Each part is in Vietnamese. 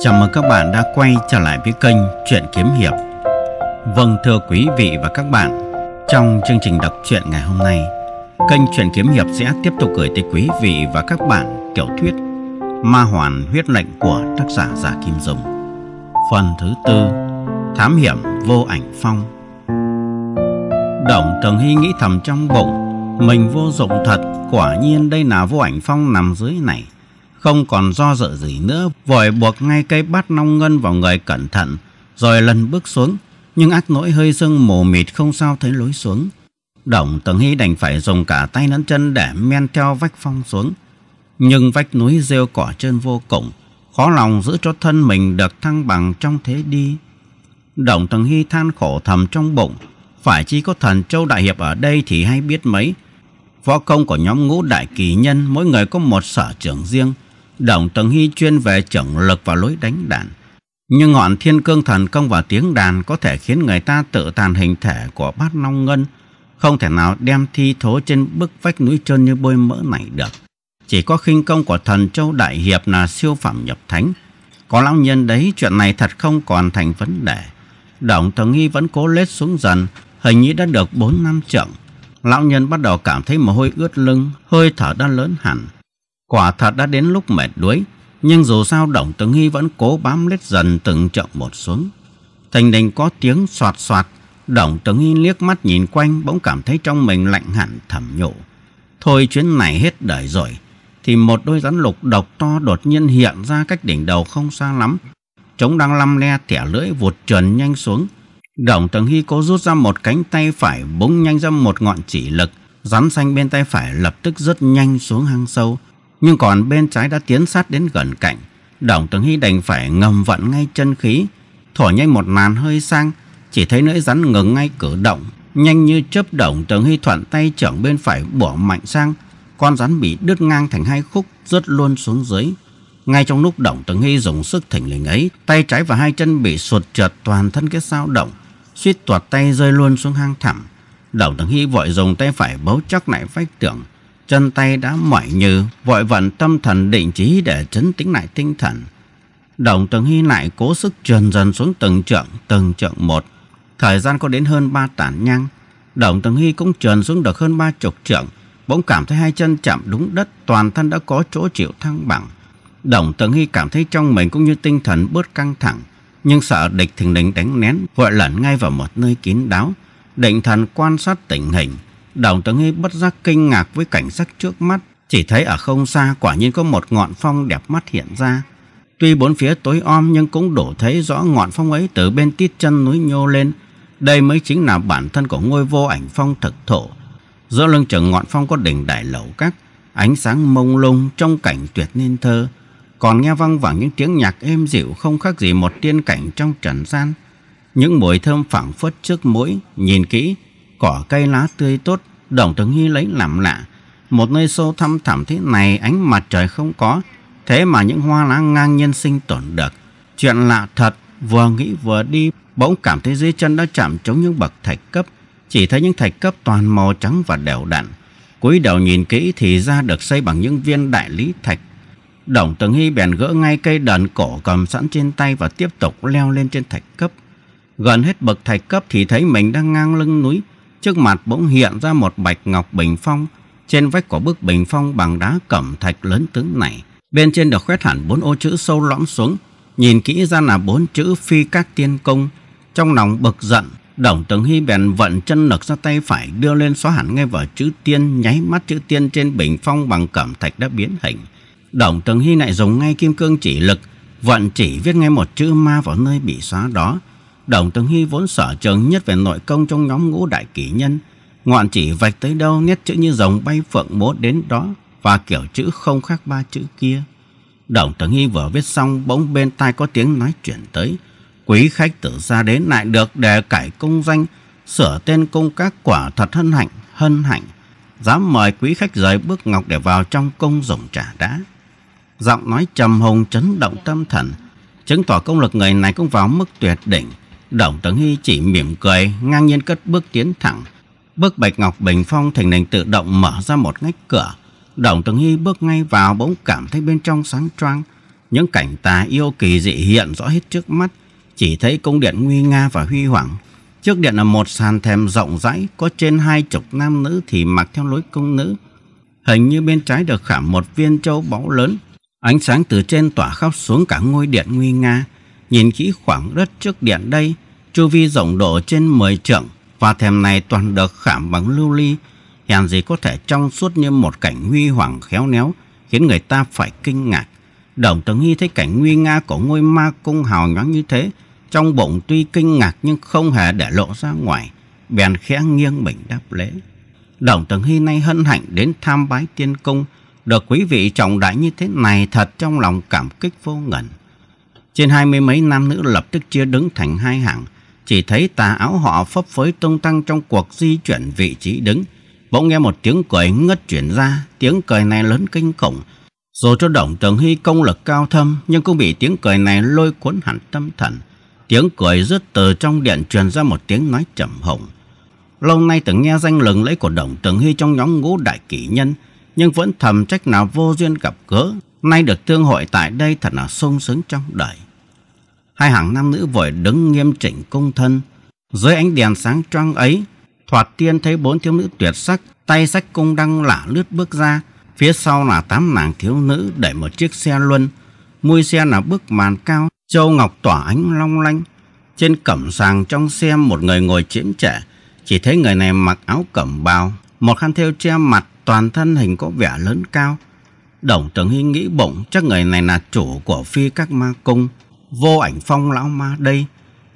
Chào mừng các bạn đã quay trở lại với kênh Chuyện Kiếm Hiệp. Vâng thưa quý vị và các bạn, trong chương trình đọc truyện ngày hôm nay, kênh Chuyện Kiếm Hiệp sẽ tiếp tục gửi tới quý vị và các bạn tiểu thuyết Ma Hoàn Huyết Lệnh của tác giả Giả Kim Dung. Phần thứ tư, Thám Hiểm Vô Ảnh Phong. Đồng Tường Hy nghĩ thầm trong bụng, mình vô dụng thật, quả nhiên đây là vô ảnh phong nằm dưới này. Không còn do dự gì nữa, vội buộc ngay cây bát nong ngân vào người cẩn thận, rồi lần bước xuống. Nhưng ác nỗi hơi sưng mù mịt không sao thấy lối xuống. Đồng Tường Hy đành phải dùng cả tay lẫn chân để men theo vách phong xuống. Nhưng vách núi rêu cỏ trơn vô cùng, khó lòng giữ cho thân mình được thăng bằng trong thế đi. Đồng Tường Hy than khổ thầm trong bụng, phải chi có thần châu đại hiệp ở đây thì hay biết mấy. Võ công của nhóm ngũ đại kỳ nhân mỗi người có một sở trường riêng. Đồng tần Hy chuyên về chưởng lực và lối đánh đàn. Nhưng ngọn thiên cương thần công và tiếng đàn có thể khiến người ta tự tàn hình thể của bát long ngân, không thể nào đem thi thố trên bức vách núi trơn như bôi mỡ này được. Chỉ có khinh công của thần châu đại hiệp là siêu phẩm nhập thánh. Có lão nhân đấy chuyện này thật không còn thành vấn đề. Đồng tần Hy vẫn cố lết xuống dần, hình như đã được 4 năm trượng. Lão nhân bắt đầu cảm thấy mồ hôi ướt lưng, hơi thở đã lớn hẳn. Quả thật đã đến lúc mệt đuối, nhưng dù sao Đồng Tường Hy vẫn cố bám lết dần từng chậm một xuống. Thành đình có tiếng soạt soạt, Đồng Tường Hy liếc mắt nhìn quanh bỗng cảm thấy trong mình lạnh hẳn thầm nhủ. Thôi chuyến này hết đời rồi, thì một đôi rắn lục độc to đột nhiên hiện ra cách đỉnh đầu không xa lắm. Chúng đang lăm le tẻ lưỡi vụt trườn nhanh xuống. Đồng Tường Hy cố rút ra một cánh tay phải búng nhanh ra một ngọn chỉ lực. Rắn xanh bên tay phải lập tức rất nhanh xuống hang sâu. Nhưng còn bên trái đã tiến sát đến gần cạnh. Đồng Tường Hy đành phải ngầm vận ngay chân khí. Thổi nhanh một màn hơi sang. Chỉ thấy lưỡi rắn ngừng ngay cử động. Nhanh như chớp Đồng Tường Hy thuận tay trưởng bên phải bỏ mạnh sang. Con rắn bị đứt ngang thành hai khúc rớt luôn xuống dưới. Ngay trong lúc Đồng Tường Hy dùng sức thỉnh lình ấy, tay trái và hai chân bị sụt trượt toàn thân cái sao động suýt tuột tay rơi luôn xuống hang thẳm. Đồng Tường Hy vội dùng tay phải bấu chắc lại vách tường. Chân tay đã mỏi như, vội vận tâm thần định trí để chấn tĩnh lại tinh thần. Đồng Tường Hy lại cố sức trườn dần xuống từng trượng, từng trượng một. Thời gian có đến hơn ba tản nhang. Đồng Tường Hy cũng trườn xuống được hơn ba chục trượng. Bỗng cảm thấy hai chân chạm đúng đất, toàn thân đã có chỗ chịu thăng bằng. Đồng Tường Hy cảm thấy trong mình cũng như tinh thần bớt căng thẳng nhưng sợ địch thình lình đánh nén vội lẩn ngay vào một nơi kín đáo định thần quan sát tình hình đồng tử nghi bất giác kinh ngạc với cảnh sắc trước mắt. Chỉ thấy ở không xa quả nhiên có một ngọn phong đẹp mắt hiện ra. Tuy bốn phía tối om nhưng cũng đủ thấy rõ ngọn phong ấy từ bên tít chân núi nhô lên. Đây mới chính là bản thân của ngôi vô ảnh phong thực thổ. Giữa lưng chừng ngọn phong có đỉnh đại lầu các ánh sáng mông lung trong cảnh tuyệt nên thơ. Còn nghe văng vẳng những tiếng nhạc êm dịu không khác gì một tiên cảnh trong trần gian. Những mùi thơm phảng phất trước mũi, nhìn kỹ, cỏ cây lá tươi tốt, đồng thường hy lấy làm lạ. Một nơi sâu thăm thẳm thế này ánh mặt trời không có, thế mà những hoa lá ngang nhiên sinh tồn được. Chuyện lạ thật, vừa nghĩ vừa đi, bỗng cảm thấy dưới chân đã chạm trống những bậc thạch cấp, chỉ thấy những thạch cấp toàn màu trắng và đều đặn. cúi đầu nhìn kỹ thì ra được xây bằng những viên đại lý thạch Đồng Tường Hy bèn gỡ ngay cây đàn cổ cầm sẵn trên tay và tiếp tục leo lên trên thạch cấp. Gần hết bậc thạch cấp thì thấy mình đang ngang lưng núi. Trước mặt bỗng hiện ra một bạch ngọc bình phong. Trên vách của bức bình phong bằng đá cẩm thạch lớn tướng này. Bên trên được khoét hẳn bốn ô chữ sâu lõm xuống. Nhìn kỹ ra là bốn chữ phi các tiên công. Trong lòng bực giận, Đồng Tường Hy bèn vận chân lực ra tay phải đưa lên xóa hẳn ngay vào chữ tiên, nháy mắt chữ tiên trên bình phong bằng cẩm thạch đã biến hình. Đồng Tường Hy lại dùng ngay kim cương chỉ lực, vận chỉ viết ngay một chữ ma vào nơi bị xóa đó. Đồng Tường Hy vốn sở trường nhất về nội công trong nhóm ngũ đại kỷ nhân. ngoạn chỉ vạch tới đâu nét chữ như rồng bay phượng múa đến đó và kiểu chữ không khác ba chữ kia. Đồng Tường Hy vừa viết xong bỗng bên tai có tiếng nói chuyển tới. Quý khách tử ra đến lại được đề cải công danh, sửa tên công các quả thật hân hạnh, hân hạnh. Dám mời quý khách rời bước ngọc để vào trong công dùng trà đá giọng nói trầm hùng chấn động tâm thần, chứng tỏ công lực người này cũng vào mức tuyệt đỉnh. Đồng Tấn Hy chỉ mỉm cười, ngang nhiên cất bước tiến thẳng. bước bạch ngọc bình phong thành nền tự động mở ra một ngách cửa. Đồng Tường Hy bước ngay vào bỗng cảm thấy bên trong sáng choang. Những cảnh tà yêu kỳ dị hiện rõ hết trước mắt. Chỉ thấy cung điện nguy nga và huy hoàng. Trước điện là một sàn thềm rộng rãi, có trên hai chục nam nữ thì mặc theo lối công nữ. Hình như bên trái được khảm một viên châu báu lớn. Ánh sáng từ trên tỏa khắp xuống cả ngôi điện nguy nga. Nhìn kỹ khoảng đất trước điện đây, chu vi rộng độ trên 10 trượng và thềm này toàn được khảm bằng lưu ly, hèn gì có thể trong suốt như một cảnh huy hoàng khéo léo, khiến người ta phải kinh ngạc. Đồng Tường Hy thấy cảnh nguy nga của ngôi ma cung hào nhoáng như thế, trong bụng tuy kinh ngạc nhưng không hề để lộ ra ngoài, bèn khẽ nghiêng mình đáp lễ. Đồng Tường Hy nay hân hạnh đến tham bái tiên cung, được quý vị trọng đại như thế này thật trong lòng cảm kích vô ngần. Trên hai mươi mấy nam nữ lập tức chia đứng thành hai hàng, chỉ thấy tà áo họ phấp phới tung tăng trong cuộc di chuyển vị trí đứng. Bỗng nghe một tiếng cười ngất chuyển ra, tiếng cười này lớn kinh khủng. Dù cho Đồng Tường Hy công lực cao thâm, nhưng cũng bị tiếng cười này lôi cuốn hẳn tâm thần. Tiếng cười rứt từ trong điện truyền ra một tiếng nói trầm hồng. Lâu nay từng nghe danh lừng lẫy của Đồng Tường Hy trong nhóm ngũ đại kỷ nhân, nhưng vẫn thầm trách nào vô duyên gặp gỡ. Nay được tương hội tại đây thật là sung sướng trong đời. Hai hàng nam nữ vội đứng nghiêm chỉnh cung thân. Dưới ánh đèn sáng choang ấy, Thoạt tiên thấy bốn thiếu nữ tuyệt sắc, tay sách cung đăng lả lướt bước ra. Phía sau là tám nàng thiếu nữ đẩy một chiếc xe luân. Mui xe là bức màn cao, châu ngọc tỏa ánh long lanh. Trên cẩm sàng trong xe một người ngồi chiếm trẻ. Chỉ thấy người này mặc áo cẩm bào, một khăn thêu che mặt, toàn thân hình có vẻ lớn cao. Đồng tưởng Hy nghĩ bụng chắc người này là chủ của phi các ma cung. Vô ảnh phong lão ma đây.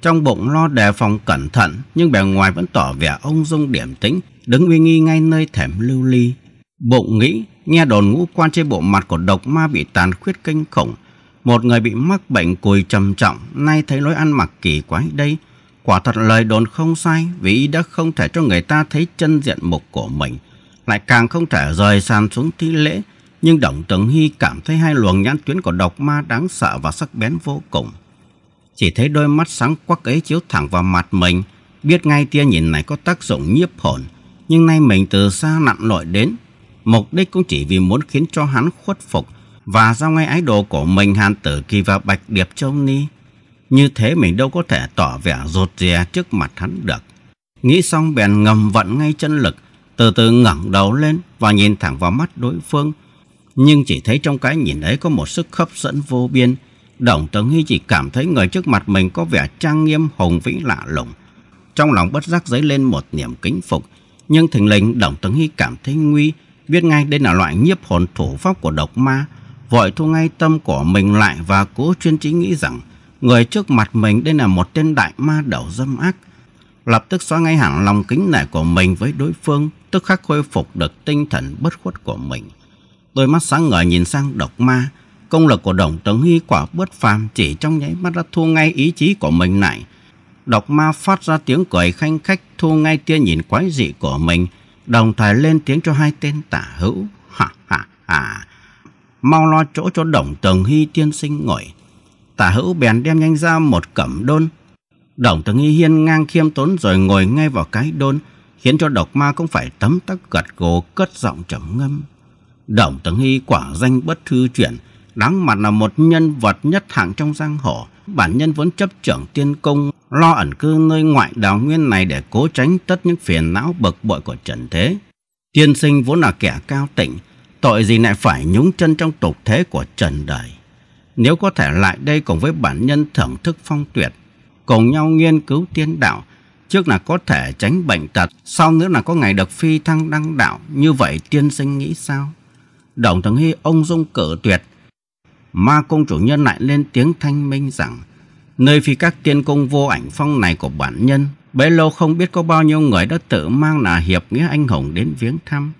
Trong bụng lo đề phòng cẩn thận, nhưng bề ngoài vẫn tỏ vẻ ông dung điểm tĩnh, đứng uy nghi ngay nơi thềm lưu ly. Bụng nghĩ, nghe đồn ngũ quan trên bộ mặt của độc ma bị tàn khuyết kinh khủng. Một người bị mắc bệnh cùi trầm trọng, nay thấy lối ăn mặc kỳ quái đây. Quả thật lời đồn không sai, vì y đã không thể cho người ta thấy chân diện mục của mình. Lại càng không thể rời sàn xuống thi lễ, nhưng động Tường Hy cảm thấy hai luồng nhãn tuyến của độc ma đáng sợ và sắc bén vô cùng. Chỉ thấy đôi mắt sáng quắc ấy chiếu thẳng vào mặt mình, biết ngay tia nhìn này có tác dụng nhiếp hồn. Nhưng nay mình từ xa nặng lội đến, mục đích cũng chỉ vì muốn khiến cho hắn khuất phục và giao ngay ái đồ của mình Hàn Tử Kỳ và Bạch Điệp Châu Ni. Như thế mình đâu có thể tỏ vẻ rụt rè trước mặt hắn được. Nghĩ xong bèn ngầm vận ngay chân lực, từ từ ngẩng đầu lên và nhìn thẳng vào mắt đối phương. Nhưng chỉ thấy trong cái nhìn ấy có một sức hấp dẫn vô biên, Đồng tấn Hy chỉ cảm thấy người trước mặt mình có vẻ trang nghiêm hùng vĩ lạ lùng. Trong lòng bất giác dấy lên một niềm kính phục, nhưng thình lình Đồng tấn Hy cảm thấy nguy, biết ngay đây là loại nhiếp hồn thủ pháp của độc ma, vội thu ngay tâm của mình lại và cố chuyên trí nghĩ rằng người trước mặt mình đây là một tên đại ma đầu dâm ác. Lập tức xóa ngay hẳn lòng kính nể của mình với đối phương, tức khắc khôi phục được tinh thần bất khuất của mình. Đôi mắt sáng ngời nhìn sang độc ma, Công lực của Đồng Tống Hy quả bất phàm chỉ trong nháy mắt đã thu ngay ý chí của mình lại. Độc ma phát ra tiếng cười khanh khách thu ngay tia nhìn quái dị của mình, đồng thời lên tiếng cho hai tên tả hữu. Ha ha ha. Mau lo chỗ cho Đồng Tường Hy tiên sinh ngồi. Tả hữu bèn đem nhanh ra một cẩm đôn. Đồng Tường Hy hiên ngang khiêm tốn rồi ngồi ngay vào cái đôn, khiến cho độc ma cũng phải tấm tắc gật gù cất giọng trầm ngâm. Đồng Tấn Hy quả danh bất thư chuyển, đáng mặt là một nhân vật nhất hạng trong giang hồ. Bản nhân vốn chấp trưởng tiên công, lo ẩn cư nơi ngoại đào nguyên này để cố tránh tất những phiền não bực bội của trần thế. Tiên sinh vốn là kẻ cao tịnh, tội gì lại phải nhúng chân trong tục thế của trần đời. Nếu có thể lại đây cùng với bản nhân thưởng thức phong tuyệt, cùng nhau nghiên cứu tiên đạo, trước là có thể tránh bệnh tật, sau nữa là có ngày được phi thăng đăng đạo, như vậy tiên sinh nghĩ sao? Đồng Thường Hy ông dung cử tuyệt, ma cung chủ nhân lại lên tiếng thanh minh rằng nơi phi các tiên cung vô ảnh phong này của bản nhân bấy lâu không biết có bao nhiêu người đã tự mang là hiệp nghĩa anh hùng đến viếng thăm.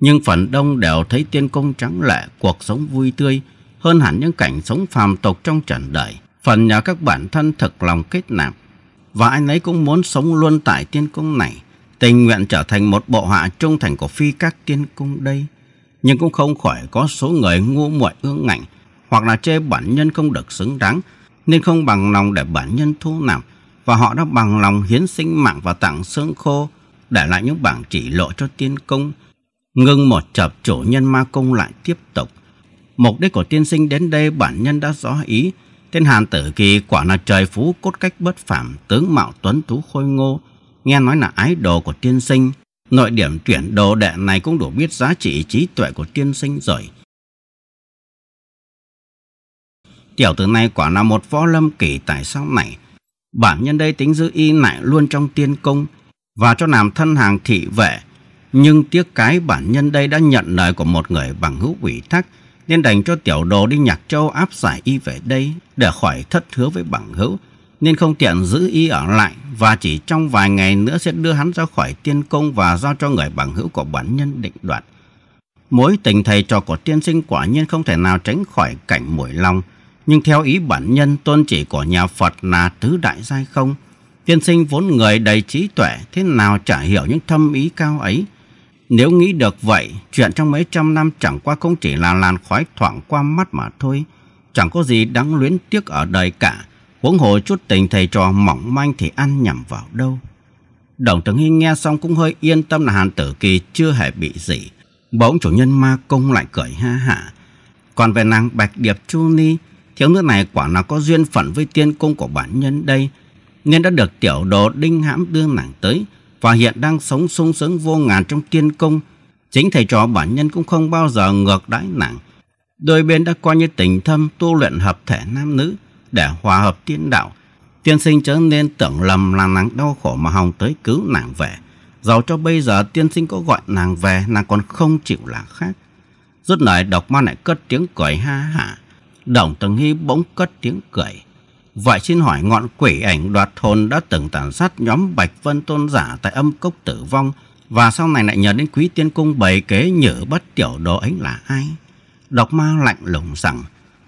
Nhưng phần đông đều thấy tiên cung trắng lệ cuộc sống vui tươi hơn hẳn những cảnh sống phàm tục trong trần đời. Phần nhờ các bản thân thực lòng kết nạp và anh ấy cũng muốn sống luôn tại tiên cung này tình nguyện trở thành một bộ hạ trung thành của phi các tiên cung đây nhưng cũng không khỏi có số người ngu muội ương ngạnh hoặc là chê bản nhân không được xứng đáng, nên không bằng lòng để bản nhân thu nạp, và họ đã bằng lòng hiến sinh mạng và tặng xương khô, để lại những bảng chỉ lộ cho tiên công. Ngưng một chập chủ nhân ma cung lại tiếp tục. Mục đích của tiên sinh đến đây bản nhân đã rõ ý. Tên Hàn Tử Kỳ quả là trời phú cốt cách bất phạm, tướng mạo tuấn tú khôi ngô. Nghe nói là ái đồ của tiên sinh. Nội điểm tuyển đồ đệ này cũng đủ biết giá trị trí tuệ của tiên sinh rồi. Tiểu tử này quả là một võ lâm kỳ tài sau này. Bản nhân đây tính giữ y lại luôn trong tiên cung và cho làm thân hàng thị vệ. Nhưng tiếc cái bản nhân đây đã nhận lời của một người bằng hữu ủy thác, nên đành cho tiểu đồ đi nhạc châu áp giải y về đây để khỏi thất hứa với bằng hữu nên không tiện giữ y ở lại và chỉ trong vài ngày nữa sẽ đưa hắn ra khỏi tiên cung và giao cho người bằng hữu của bản nhân định đoạt. Mối tình thầy trò của tiên sinh quả nhiên không thể nào tránh khỏi cảnh mũi lòng nhưng theo ý bản nhân tôn chỉ của nhà Phật là tứ đại giai không. Tiên sinh vốn người đầy trí tuệ, thế nào chả hiểu những thâm ý cao ấy. Nếu nghĩ được vậy, chuyện trong mấy trăm năm chẳng qua cũng chỉ là làn khói thoảng qua mắt mà thôi. Chẳng có gì đáng luyến tiếc ở đời cả. Huống hồ chút tình thầy trò mỏng manh thì ăn nhầm vào đâu. Đồng Tường Hy nghe xong cũng hơi yên tâm là Hàn Tử Kỳ chưa hề bị gì. Bỗng chủ nhân ma công lại cười ha hả. Còn về nàng Bạch Điệp Chu Ni, Thiếu nữ này quả là có duyên phận với tiên cung của bản nhân đây, nên đã được tiểu đồ đinh hãm đưa nàng tới và hiện đang sống sung sướng vô ngàn trong tiên cung. Chính thầy trò bản nhân cũng không bao giờ ngược đãi nàng. Đôi bên đã coi như tình thâm tu luyện hợp thể nam nữ để hòa hợp tiên đạo. Tiên sinh chớ nên tưởng lầm là nàng đau khổ mà hòng tới cứu nàng về. Dẫu cho bây giờ tiên sinh có gọi nàng về, nàng còn không chịu là khác. Rút lời độc ma lại cất tiếng cười ha hả. Đồng tần Hy bỗng cất tiếng cười. Vậy xin hỏi ngọn quỷ ảnh đoạt hồn đã từng tàn sát nhóm Bạch Vân Tôn Giả tại âm cốc tử vong và sau này lại nhờ đến quý tiên cung bày kế nhử bất tiểu đồ ấy là ai? Độc ma lạnh lùng rằng,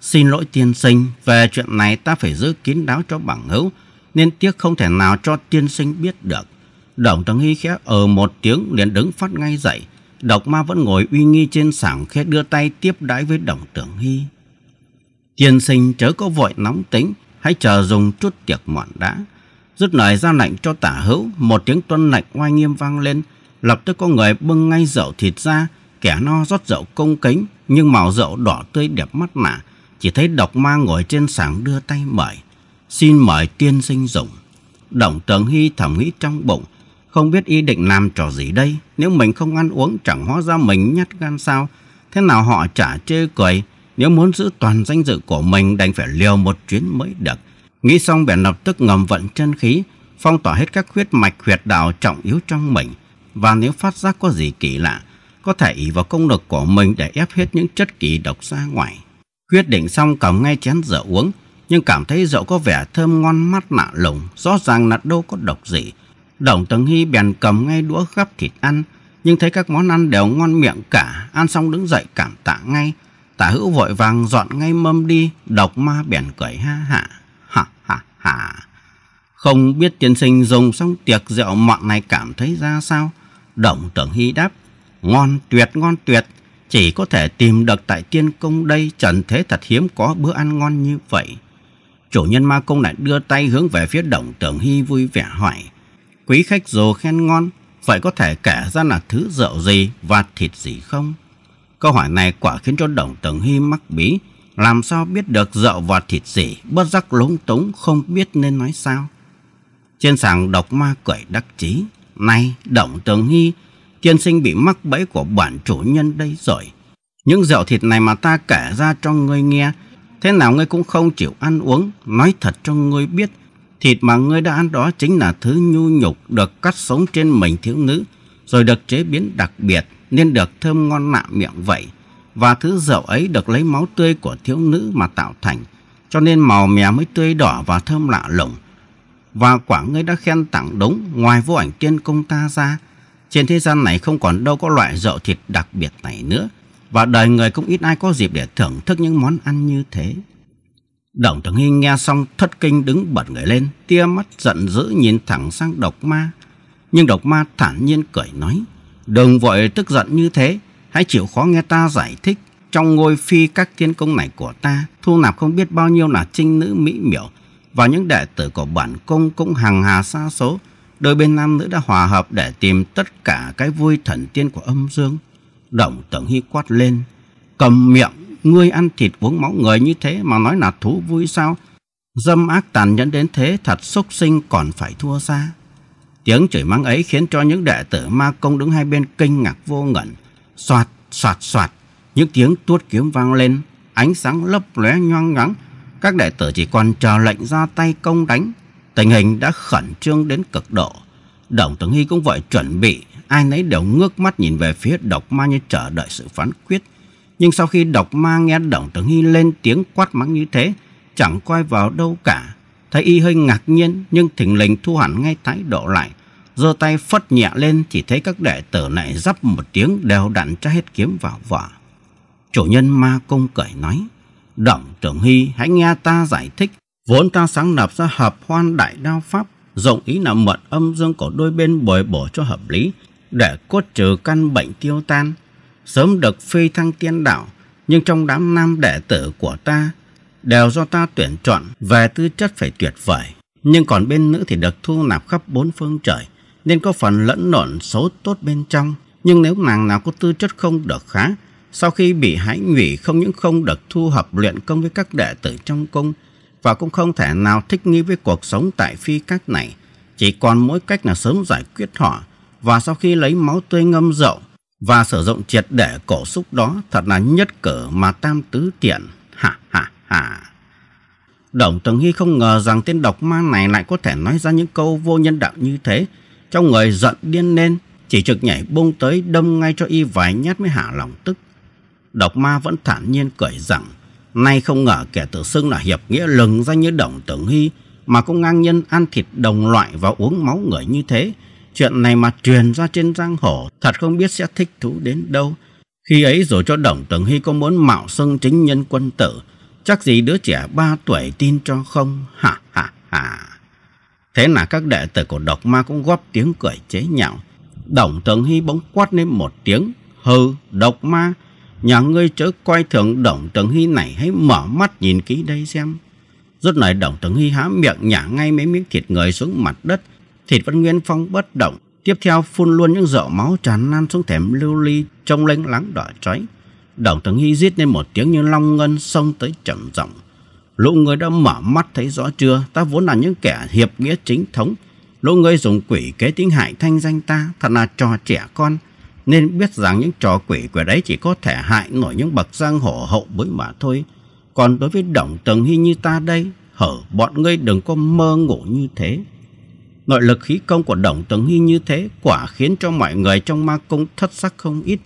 xin lỗi tiên sinh, về chuyện này ta phải giữ kín đáo cho bằng hữu, nên tiếc không thể nào cho tiên sinh biết được. Đồng Tường Hy khẽ ở ờ một tiếng liền đứng phát ngay dậy. Độc ma vẫn ngồi uy nghi trên sảng khẽ đưa tay tiếp đái với Đồng tưởng Hy. Tiên sinh chớ có vội nóng tính, hãy chờ dùng chút tiệc mọn đã. rút lời ra lệnh cho tả hữu, một tiếng tuân lệnh oai nghiêm vang lên. Lập tức có người bưng ngay rượu thịt ra, kẻ no rót rượu công kính, nhưng màu rượu đỏ tươi đẹp mắt nạ. Chỉ thấy độc ma ngồi trên sảng đưa tay mời. Xin mời tiên sinh dùng. Đồng tường hy thầm nghĩ trong bụng, không biết ý định làm trò gì đây. Nếu mình không ăn uống chẳng hóa ra mình nhát gan sao. Thế nào họ chả chê cười, nếu muốn giữ toàn danh dự của mình đành phải liều một chuyến mới được. Nghĩ xong bèn lập tức ngầm vận chân khí, phong tỏa hết các huyết mạch huyệt đạo trọng yếu trong mình. Và nếu phát giác có gì kỳ lạ, có thể ý vào công lực của mình để ép hết những chất kỳ độc ra ngoài. Quyết định xong cầm ngay chén rượu uống, nhưng cảm thấy rượu có vẻ thơm ngon mắt lạ lùng, rõ ràng là đâu có độc gì. Đồng Tần Hy bèn cầm ngay đũa gắp thịt ăn, nhưng thấy các món ăn đều ngon miệng cả, ăn xong đứng dậy cảm tạ ngay, Tả hữu vội vàng dọn ngay mâm đi, độc ma bèn cười ha hả, ha ha ha. Không biết tiên sinh dùng xong tiệc rượu mọn này cảm thấy ra sao? Động tưởng hy đáp, ngon tuyệt ngon tuyệt, chỉ có thể tìm được tại tiên cung đây trần thế thật hiếm có bữa ăn ngon như vậy. Chủ nhân ma công lại đưa tay hướng về phía động tưởng hy vui vẻ hỏi, quý khách dù khen ngon, vậy có thể kể ra là thứ rượu gì và thịt gì không? Câu hỏi này quả khiến cho Đồng tưởng Hy mắc bí. Làm sao biết được rượu và thịt gì, bất giác lúng túng, không biết nên nói sao. Trên sàng độc ma cười đắc chí. Này, Đồng tưởng Hy, tiên sinh bị mắc bẫy của bản chủ nhân đây rồi. Những rượu thịt này mà ta kể ra cho ngươi nghe, thế nào ngươi cũng không chịu ăn uống, nói thật cho ngươi biết. Thịt mà ngươi đã ăn đó chính là thứ nhu nhục được cắt sống trên mình thiếu nữ, rồi được chế biến đặc biệt nên được thơm ngon lạ miệng vậy. Và thứ rượu ấy được lấy máu tươi của thiếu nữ mà tạo thành, cho nên màu mè mới tươi đỏ và thơm lạ lùng. Và quả ngươi đã khen tặng đúng, ngoài vô ảnh tiên công ta ra, trên thế gian này không còn đâu có loại rượu thịt đặc biệt này nữa, và đời người cũng ít ai có dịp để thưởng thức những món ăn như thế. Đồng Thường Hy nghe xong thất kinh đứng bật người lên, tia mắt giận dữ nhìn thẳng sang độc ma. Nhưng độc ma thản nhiên cười nói, Đừng vội tức giận như thế, hãy chịu khó nghe ta giải thích. Trong ngôi phi các thiên công này của ta, thu nạp không biết bao nhiêu là trinh nữ mỹ miều, và những đệ tử của bản công cũng hàng hà xa số. Đôi bên nam nữ đã hòa hợp để tìm tất cả cái vui thần tiên của âm dương. Đồng Tưởng Hy quát lên. Cầm miệng, ngươi ăn thịt uống máu người như thế mà nói là thú vui sao? Dâm ác tàn nhẫn đến thế thật xúc sinh còn phải thua xa. Tiếng chửi mắng ấy khiến cho những đệ tử ma công đứng hai bên kinh ngạc vô ngẩn. Soạt, soạt, soạt, những tiếng tuốt kiếm vang lên, ánh sáng lấp lóe nhoang ngắn, Các đệ tử chỉ còn chờ lệnh ra tay công đánh. Tình hình đã khẩn trương đến cực độ. Đồng Tử Hy cũng vậy chuẩn bị, ai nấy đều ngước mắt nhìn về phía độc ma như chờ đợi sự phán quyết. Nhưng sau khi độc ma nghe Đồng Tử Hy lên tiếng quát mắng như thế, chẳng coi vào đâu cả. Thấy y hơi ngạc nhiên nhưng thỉnh lình thu hẳn ngay thái độ lại. giơ tay phất nhẹ lên chỉ thấy các đệ tử này dắp một tiếng đều đặn tra hết kiếm vào vỏ. Chủ nhân ma công cởi nói, Đồng trưởng Hy hãy nghe ta giải thích. Vốn ta sáng lập ra hợp hoan đại đao pháp, rộng ý là mượn âm dương của đôi bên bồi bổ cho hợp lý, để cốt trừ căn bệnh tiêu tan, sớm được phi thăng tiên đạo. Nhưng trong đám nam đệ tử của ta đều do ta tuyển chọn về tư chất phải tuyệt vời. Nhưng còn bên nữ thì được thu nạp khắp bốn phương trời, nên có phần lẫn lộn số tốt bên trong. Nhưng nếu nàng nào có tư chất không được khá, sau khi bị hãy nhủy không những không được thu hợp luyện công với các đệ tử trong cung, và cũng không thể nào thích nghi với cuộc sống tại phi các này. Chỉ còn mỗi cách là sớm giải quyết họ, và sau khi lấy máu tươi ngâm rượu và sử dụng triệt để cổ xúc đó thật là nhất cử mà tam tứ tiện. Ha ha ha. Đồng Tường Hy không ngờ rằng tên độc ma này lại có thể nói ra những câu vô nhân đạo như thế. Trong người giận điên lên, chỉ trực nhảy bung tới đâm ngay cho y vài nhát mới hạ lòng tức. Độc ma vẫn thản nhiên cười rằng, nay không ngờ kẻ tự xưng là hiệp nghĩa lừng danh như Đồng tưởng Hy, mà cũng ngang nhân ăn thịt đồng loại và uống máu người như thế. Chuyện này mà truyền ra trên giang hồ, thật không biết sẽ thích thú đến đâu. Khi ấy rồi cho Đồng tưởng Hy có muốn mạo xưng chính nhân quân tử, Chắc gì đứa trẻ ba tuổi tin cho không? Hả hả hả. Thế là các đệ tử của độc ma cũng góp tiếng cười chế nhạo. Đồng tưởng Hy bỗng quát lên một tiếng. Hừ, độc ma, nhà ngươi chớ coi thường Đồng Tường Hy này hãy mở mắt nhìn kỹ đây xem. Rốt lời Đồng Tường Hy há miệng nhả ngay mấy miếng thịt người xuống mặt đất. Thịt vẫn nguyên phong bất động. Tiếp theo phun luôn những giọt máu tràn lan xuống thềm lưu ly trông lênh láng đỏ chói. Đồng Tường Hy giết lên một tiếng như long ngân xông tới trầm giọng. Lũ người đã mở mắt thấy rõ chưa, ta vốn là những kẻ hiệp nghĩa chính thống. Lũ người dùng quỷ kế tính hại thanh danh ta, thật là trò trẻ con. Nên biết rằng những trò quỷ quỷ đấy chỉ có thể hại nổi những bậc giang hồ hậu bối mà thôi. Còn đối với Đồng Tường Hy như ta đây, hở bọn ngươi đừng có mơ ngủ như thế. Nội lực khí công của Đồng Tường Hy như thế quả khiến cho mọi người trong ma cung thất sắc không ít.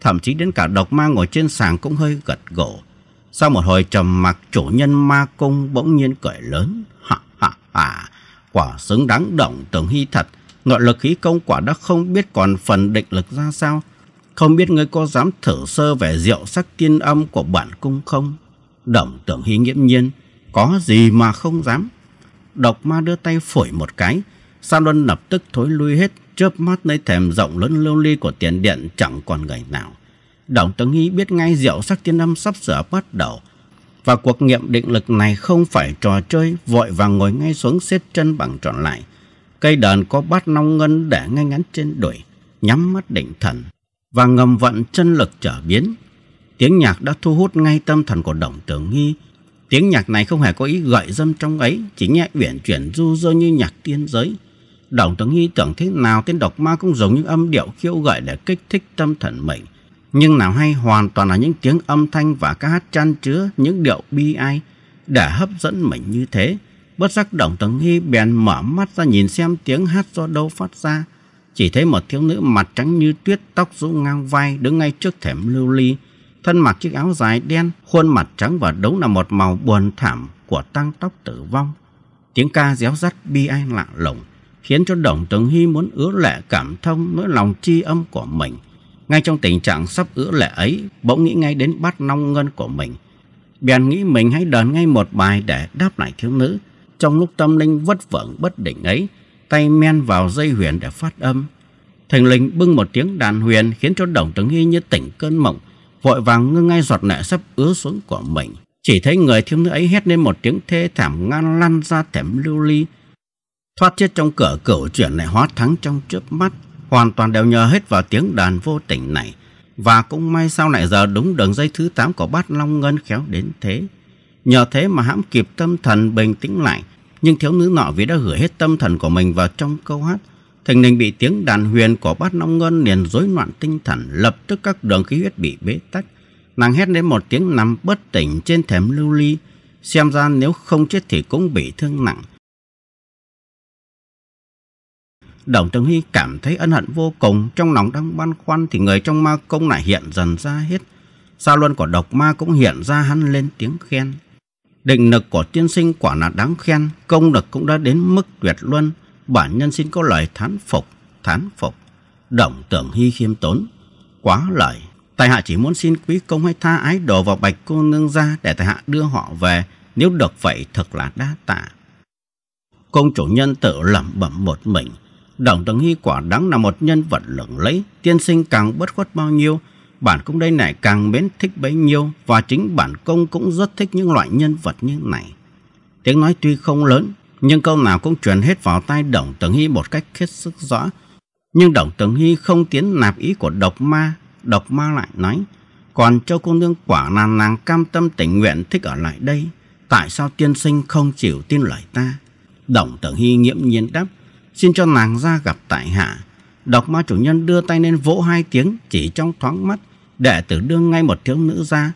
Thậm chí đến cả độc ma ngồi trên sàng cũng hơi gật gỗ. Sau một hồi trầm mặc chủ nhân ma cung bỗng nhiên cười lớn. Ha ha hạ, quả xứng đáng đồng tưởng hy thật ngọn lực khí công quả đã không biết còn phần định lực ra sao. Không biết ngươi có dám thử sơ về rượu sắc tiên âm của bản cung không? Động tưởng hy nghiễm nhiên, có gì mà không dám. Độc ma đưa tay phổi một cái, Sa Luân lập tức thối lui hết, chớp mắt nơi thềm rộng lớn lưu ly của tiền điện chẳng còn người nào. Đồng tưởng Hy biết ngay diệu sắc tiên âm sắp sửa bắt đầu. Và cuộc nghiệm định lực này không phải trò chơi, vội vàng ngồi ngay xuống xếp chân bằng tròn lại. Cây đờn có bát nong ngân để ngay ngắn trên đùi, nhắm mắt định thần và ngầm vận chân lực trở biến. Tiếng nhạc đã thu hút ngay tâm thần của Đồng Tưởng Nghi. Tiếng nhạc này không hề có ý gợi dâm trong ấy, chỉ nghe uyển chuyển du dơ như nhạc tiên giới. Đồng Tưởng Nghi tưởng thế nào tên độc ma cũng dùng những âm điệu khiêu gợi để kích thích tâm thần mình. Nhưng nào hay hoàn toàn là những tiếng âm thanh và ca hát chan chứa những điệu bi ai để hấp dẫn mình như thế. Bất giác Đồng Tấn Hy bèn mở mắt ra nhìn xem tiếng hát do đâu phát ra. Chỉ thấy một thiếu nữ mặt trắng như tuyết, tóc rũ ngang vai đứng ngay trước thềm lưu ly. Thân mặc chiếc áo dài đen, khuôn mặt trắng và đúng là một màu buồn thảm của tăng tóc tử vong. Tiếng ca réo rắt bi ai lạ lùng khiến cho Đồng Tấn Hy muốn ứa lệ cảm thông nỗi lòng tri âm của mình. Ngay trong tình trạng sắp ứa lệ ấy, bỗng nghĩ ngay đến bát nong ngân của mình. Bèn nghĩ mình hãy đờn ngay một bài để đáp lại thiếu nữ. Trong lúc tâm linh vất vưởng bất định ấy, tay men vào dây huyền để phát âm. Thành linh bưng một tiếng đàn huyền khiến cho Đồng Tường Hy như tỉnh cơn mộng, vội vàng ngưng ngay giọt lệ sắp ứa xuống của mình. Chỉ thấy người thiếu nữ ấy hét lên một tiếng thê thảm ngan lăn ra thềm lưu ly, Thoát chết trong cửa cửu chuyển lại hóa thắng trong chớp mắt, hoàn toàn đều nhờ hết vào tiếng đàn vô tình này. Và cũng may sau này giờ đúng đường dây thứ 8 của bát Long Ngân khéo đến thế. Nhờ thế mà hãm kịp tâm thần bình tĩnh lại. Nhưng thiếu nữ nọ vì đã gửi hết tâm thần của mình vào trong câu hát. Thành nên bị tiếng đàn huyền của bát Long Ngân liền rối loạn tinh thần, lập tức các đường khí huyết bị bế tắc, Nàng hét đến một tiếng nằm bất tỉnh trên thềm lưu ly, xem ra nếu không chết thì cũng bị thương nặng. Đồng Tường Hy cảm thấy ân hận vô cùng, trong lòng đang băn khoăn thì người trong ma công lại hiện dần ra hết. Sao luân của độc ma cũng hiện ra hắn lên tiếng khen. Định lực của tiên sinh quả là đáng khen, công lực cũng đã đến mức tuyệt luân. Bản nhân xin có lời thán phục, thán phục. Đồng Tưởng Hy khiêm tốn. Quá lời, Tài hạ chỉ muốn xin quý công hay tha ái đồ vào bạch cô nương ra để tài hạ đưa họ về. Nếu được vậy thật là đa tạ. Công chủ nhân tự lẩm bẩm một mình. Đồng tưởng Hy quả đáng là một nhân vật lừng lấy, tiên sinh càng bất khuất bao nhiêu, bản công đây này càng mến thích bấy nhiêu và chính bản công cũng rất thích những loại nhân vật như này. Tiếng nói tuy không lớn, nhưng câu nào cũng truyền hết vào tai Đồng Tường Hy một cách hết sức rõ. Nhưng Đồng Tường Hy không tiến nạp ý của độc ma, độc ma lại nói, còn châu cô nương quả là nàng cam tâm tình nguyện thích ở lại đây, tại sao tiên sinh không chịu tin lời ta? Đồng Tường Hy nghiễm nhiên đáp, xin cho nàng ra gặp tại hạ. Độc ma chủ nhân đưa tay lên vỗ hai tiếng chỉ trong thoáng mắt, đệ tử đưa ngay một thiếu nữ ra.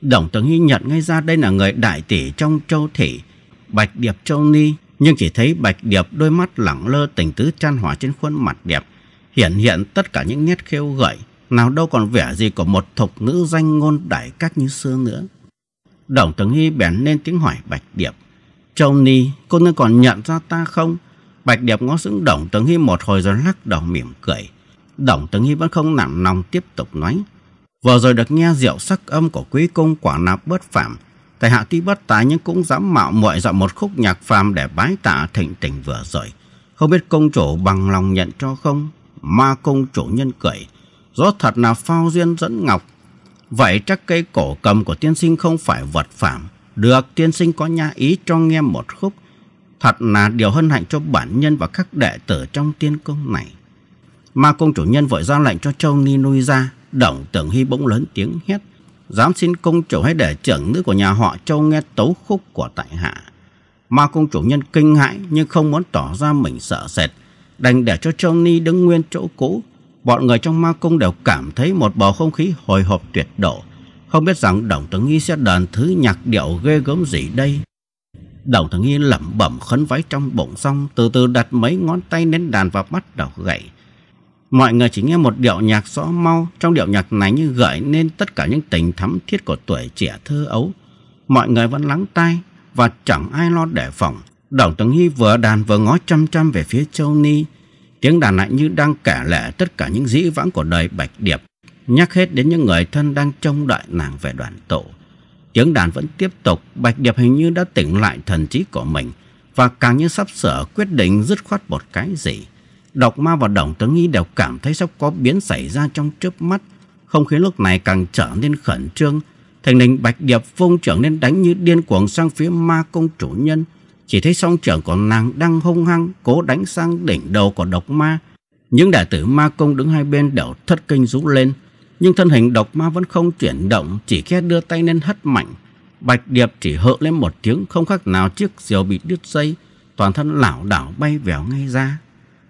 Đồng Tường Hy nhận ngay ra đây là người đại tỷ trong châu thị, Bạch Điệp Châu Ni, nhưng chỉ thấy Bạch Điệp đôi mắt lẳng lơ tình tứ chan hòa trên khuôn mặt đẹp, hiện hiện tất cả những nét khêu gợi, nào đâu còn vẻ gì của một thục nữ danh ngôn đại cách như xưa nữa. Đồng Tường Hy bèn lên tiếng hỏi Bạch Điệp, Châu Ni, cô nương còn nhận ra ta không? Bạch Điệp ngó sững Đồng Tường Hy một hồi rồi lắc đầu mỉm cười. Đồng Tường Hy vẫn không nặng lòng tiếp tục nói. Vừa rồi được nghe rượu sắc âm của quý cung quả nạp bất phạm. Tại hạ tuy bất tài nhưng cũng dám mạo muội dọn một khúc nhạc phàm để bái tạ thịnh tình vừa rồi. Không biết công chủ bằng lòng nhận cho không? Ma công chủ nhân cười. Rõ thật là phao duyên dẫn ngọc. Vậy chắc cây cổ cầm của tiên sinh không phải vật phạm. Được, tiên sinh có nha ý cho nghe một khúc. Thật là điều hân hạnh cho bản nhân và các đệ tử trong tiên công này. Ma công chủ nhân vội ra lệnh cho Châu Ni nuôi ra. Đồng tưởng hy bỗng lớn tiếng hét. Dám xin công chủ hãy để trưởng nữ của nhà họ Châu nghe tấu khúc của tại hạ. Ma công chủ nhân kinh hãi nhưng không muốn tỏ ra mình sợ sệt. Đành để cho Châu Ni đứng nguyên chỗ cũ. Bọn người trong ma cung đều cảm thấy một bầu không khí hồi hộp tuyệt độ. Không biết rằng Đồng Tử Nghi sẽ đàn thứ nhạc điệu ghê gớm gì đây. Đồng Tử Nghi lẩm bẩm khấn váy trong bụng xong, từ từ đặt mấy ngón tay lên đàn và bắt đầu gậy. Mọi người chỉ nghe một điệu nhạc rõ mau, trong điệu nhạc này như gợi nên tất cả những tình thắm thiết của tuổi trẻ thơ ấu. Mọi người vẫn lắng tai và chẳng ai lo đề phòng. Đồng Tường Hy vừa đàn vừa ngó chăm chăm về phía Châu Ni. Tiếng đàn lại như đang kể lệ tất cả những dĩ vãng của đời Bạch Điệp, nhắc hết đến những người thân đang trông đợi nàng về đoàn tổ. Tiếng đàn vẫn tiếp tục, Bạch Điệp hình như đã tỉnh lại thần trí của mình và càng như sắp sửa quyết định dứt khoát một cái gì. Độc ma và đồng tướng nghi đều cảm thấy sắp có biến xảy ra trong chớp mắt. Không khí lúc này càng trở nên khẩn trương. Thành đình Bạch Điệp vung trưởng nên đánh như điên cuồng sang phía ma công chủ nhân. Chỉ thấy song trưởng của nàng đang hung hăng cố đánh sang đỉnh đầu của độc ma. Những đại tử ma công đứng hai bên đều thất kinh rú lên. Nhưng thân hình độc ma vẫn không chuyển động, chỉ khe đưa tay lên hất mạnh. Bạch Điệp chỉ hợ lên một tiếng không khác nào chiếc diều bị đứt dây, toàn thân lảo đảo bay vèo ngay ra.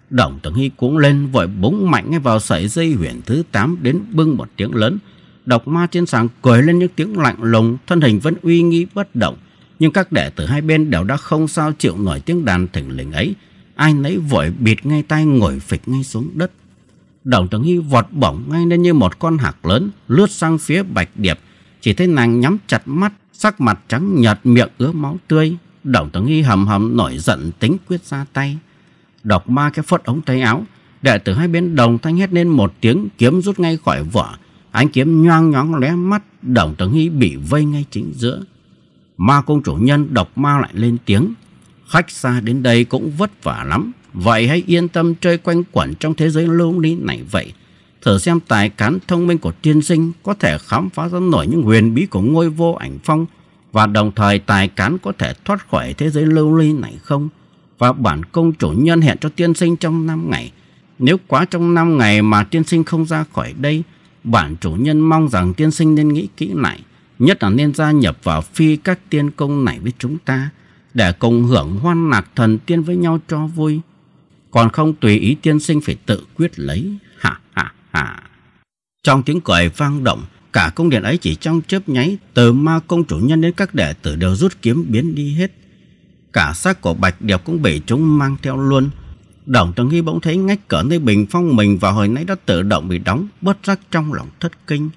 Đồng Tử Hy cuống lên vội búng mạnh ngay vào sợi dây huyền thứ 8 đến bưng một tiếng lớn. Độc ma trên sàng cười lên những tiếng lạnh lùng, thân hình vẫn uy nghi bất động. Nhưng các đệ tử hai bên đều đã không sao chịu nổi tiếng đàn thỉnh lình ấy. Ai nấy vội bịt ngay tay ngồi phịch ngay xuống đất. Đồng Tử Hy vọt bổng ngay lên như một con hạc lớn, lướt sang phía Bạch Điệp. Chỉ thấy nàng nhắm chặt mắt, sắc mặt trắng nhợt miệng ứa máu tươi. Đồng Tử Hy hầm hầm nổi giận tính quyết ra tay. Độc ma cái phất ống tay áo, đệ tử hai bên đồng thanh hét lên một tiếng kiếm rút ngay khỏi vỏ. Ánh kiếm nhoang nhóng lóe mắt, đồng Tưởng Hy bị vây ngay chính giữa. Ma công chủ nhân độc ma lại lên tiếng. Khách xa đến đây cũng vất vả lắm. Vậy hãy yên tâm chơi quanh quẩn trong thế giới lưu ly này vậy. Thử xem tài cán thông minh của tiên sinh có thể khám phá ra nổi những huyền bí của ngôi vô ảnh phong và đồng thời tài cán có thể thoát khỏi thế giới lưu ly này không? Và bản công chủ nhân hẹn cho tiên sinh trong 5 ngày. Nếu quá trong 5 ngày mà tiên sinh không ra khỏi đây, Bản chủ nhân mong rằng tiên sinh nên nghĩ kỹ lại, nhất là nên gia nhập vào phi các tiên công này với chúng ta, để cùng hưởng hoan lạc thần tiên với nhau cho vui. Còn không tùy ý tiên sinh phải tự quyết lấy. Ha ha ha. Trong tiếng cười vang động, cả cung điện ấy chỉ trong chớp nháy, từ ma công chủ nhân đến các đệ tử đều rút kiếm biến đi hết. Cả xác của Bạch Điệp cũng bị chúng mang theo luôn. Đồng Tường Hy bỗng thấy ngách cỡ nơi bình phong mình vào hồi nãy đã tự động bị đóng, bất giác trong lòng thất kinh.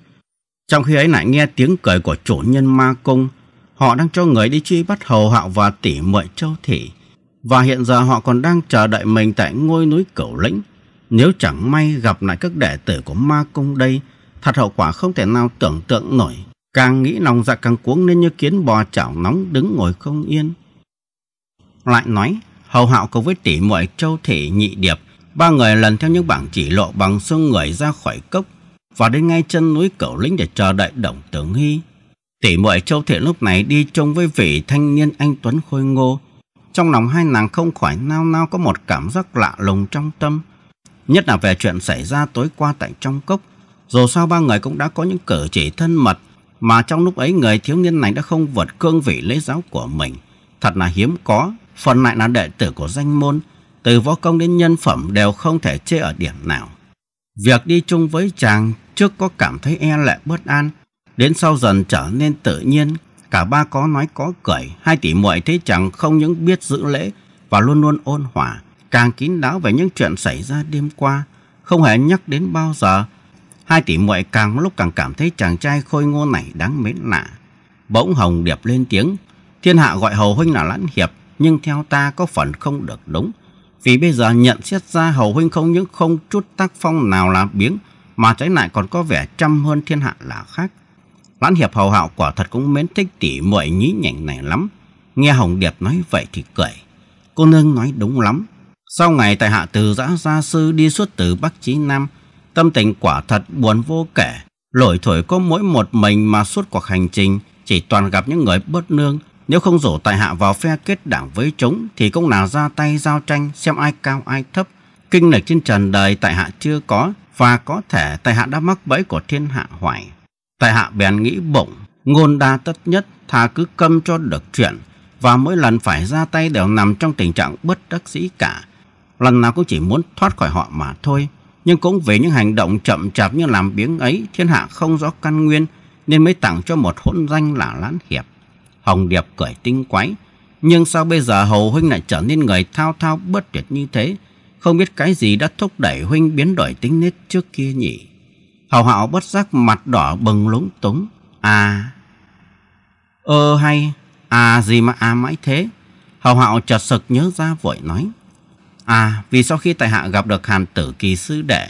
Trong khi ấy lại nghe tiếng cười của chủ nhân ma cung, họ đang cho người đi truy bắt hầu hạo và tỷ muội châu thị. Và hiện giờ họ còn đang chờ đợi mình tại ngôi núi cửu lĩnh. Nếu chẳng may gặp lại các đệ tử của ma cung đây, thật hậu quả không thể nào tưởng tượng nổi. Càng nghĩ lòng dạ càng cuống nên như kiến bò chảo nóng đứng ngồi không yên. Lại nói, hầu hạo cùng với tỷ muội châu thị nhị điệp, ba người lần theo những bảng chỉ lộ bằng xương người ra khỏi cốc và đến ngay chân núi cẩu lĩnh để chờ đợi đồng tướng hy. Tỷ muội châu thị lúc này đi chung với vị thanh niên anh Tuấn khôi ngô. Trong lòng hai nàng không khỏi nao nao có một cảm giác lạ lùng trong tâm. Nhất là về chuyện xảy ra tối qua tại trong cốc. Dù sao ba người cũng đã có những cử chỉ thân mật mà trong lúc ấy người thiếu niên này đã không vượt cương vị lễ giáo của mình. Thật là hiếm có, phần lại là đệ tử của danh môn, từ võ công đến nhân phẩm đều không thể chê ở điểm nào. Việc đi chung với chàng trước có cảm thấy e lệ bất an, đến sau dần trở nên tự nhiên, cả ba có nói có cười, hai tỷ muội thấy chàng không những biết giữ lễ và luôn luôn ôn hòa, càng kín đáo về những chuyện xảy ra đêm qua, không hề nhắc đến bao giờ. Hai tỷ muội càng lúc càng cảm thấy chàng trai khôi ngô này đáng mến lạ. Bỗng Hồng Điệp lên tiếng, thiên hạ gọi Hầu Huynh là lãnh hiệp, nhưng theo ta có phần không được đúng. Vì bây giờ nhận xét ra Hầu Huynh không những không chút tác phong nào là biếng, mà trái lại còn có vẻ trăm hơn thiên hạ là khác. lãn hiệp hầu hạo quả thật cũng mến thích tỉ muội nhí nhảnh này lắm. Nghe Hồng Điệp nói vậy thì cười. Cô nương nói đúng lắm. Sau ngày tại hạ từ giã gia sư đi suốt từ Bắc chí Nam, tâm tình quả thật buồn vô kể. Lỗi thổi có mỗi một mình mà suốt cuộc hành trình chỉ toàn gặp những người bất nương. Nếu không rủ tài hạ vào phe kết đảng với chúng thì cũng nào ra tay giao tranh xem ai cao ai thấp. Kinh lịch trên trần đời tại hạ chưa có và có thể tại hạ đã mắc bẫy của thiên hạ hoài. Tại hạ bèn nghĩ bụng, ngôn đa tất nhất, thà cứ câm cho được chuyện, và mỗi lần phải ra tay đều nằm trong tình trạng bất đắc dĩ cả. Lần nào cũng chỉ muốn thoát khỏi họ mà thôi, nhưng cũng vì những hành động chậm chạp như làm biếng ấy, thiên hạ không rõ căn nguyên, nên mới tặng cho một hỗn danh là Lãn Hiệp. Hồng Điệp cười tinh quái, nhưng sao bây giờ Hầu Huynh lại trở nên người thao thao bất tuyệt như thế? Không biết cái gì đã thúc đẩy Huynh biến đổi tính nết trước kia nhỉ? Hầu hạo bất giác mặt đỏ bừng lúng túng. À... Ơ hay... À gì mà à mãi thế? Hầu hạo chợt sực nhớ ra vội nói. À vì sau khi tại hạ gặp được hàn tử kỳ sư đệ,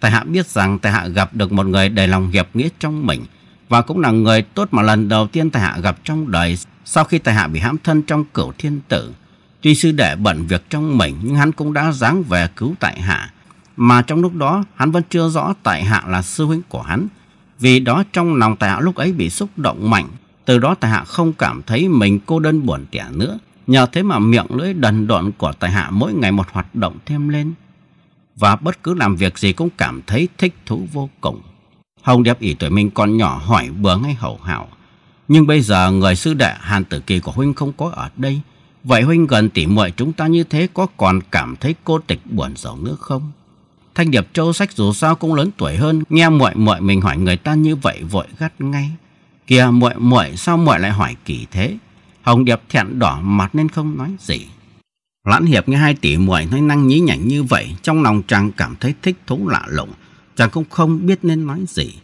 tại hạ biết rằng tại hạ gặp được một người đầy lòng hiệp nghĩa trong mình và cũng là người tốt mà lần đầu tiên tại hạ gặp trong đời sau khi tại hạ bị hãm thân trong cửu thiên tử. Tuy sư đệ bận việc trong mình nhưng hắn cũng đã dáng về cứu tại hạ mà trong lúc đó hắn vẫn chưa rõ tại hạ là sư huynh của hắn. Vì đó trong lòng tại hạ lúc ấy bị xúc động mạnh, từ đó tại hạ không cảm thấy mình cô đơn buồn tẻ nữa. Nhờ thế mà miệng lưỡi đần độn của tại hạ mỗi ngày một hoạt động thêm lên. Và bất cứ làm việc gì cũng cảm thấy thích thú vô cùng. Hồng Điệp ỷ tuổi mình còn nhỏ hỏi bữa ngay hậu hảo. Nhưng bây giờ người sư đệ Hàn Tử Kỳ của Huynh không có ở đây. Vậy Huynh gần tỉ muội chúng ta như thế có còn cảm thấy cô tịch buồn giàu nữa không? Thanh Điệp Châu sách dù sao cũng lớn tuổi hơn, nghe muội muội mình hỏi người ta như vậy vội gắt ngay. Kìa muội muội sao muội lại hỏi kỳ thế? Hồng Điệp thẹn đỏ mặt nên không nói gì. Lãn Hiệp nghe hai tỷ muội nói năng nhí nhảnh như vậy, trong lòng chàng cảm thấy thích thú lạ lùng, chàng cũng không biết nên nói gì.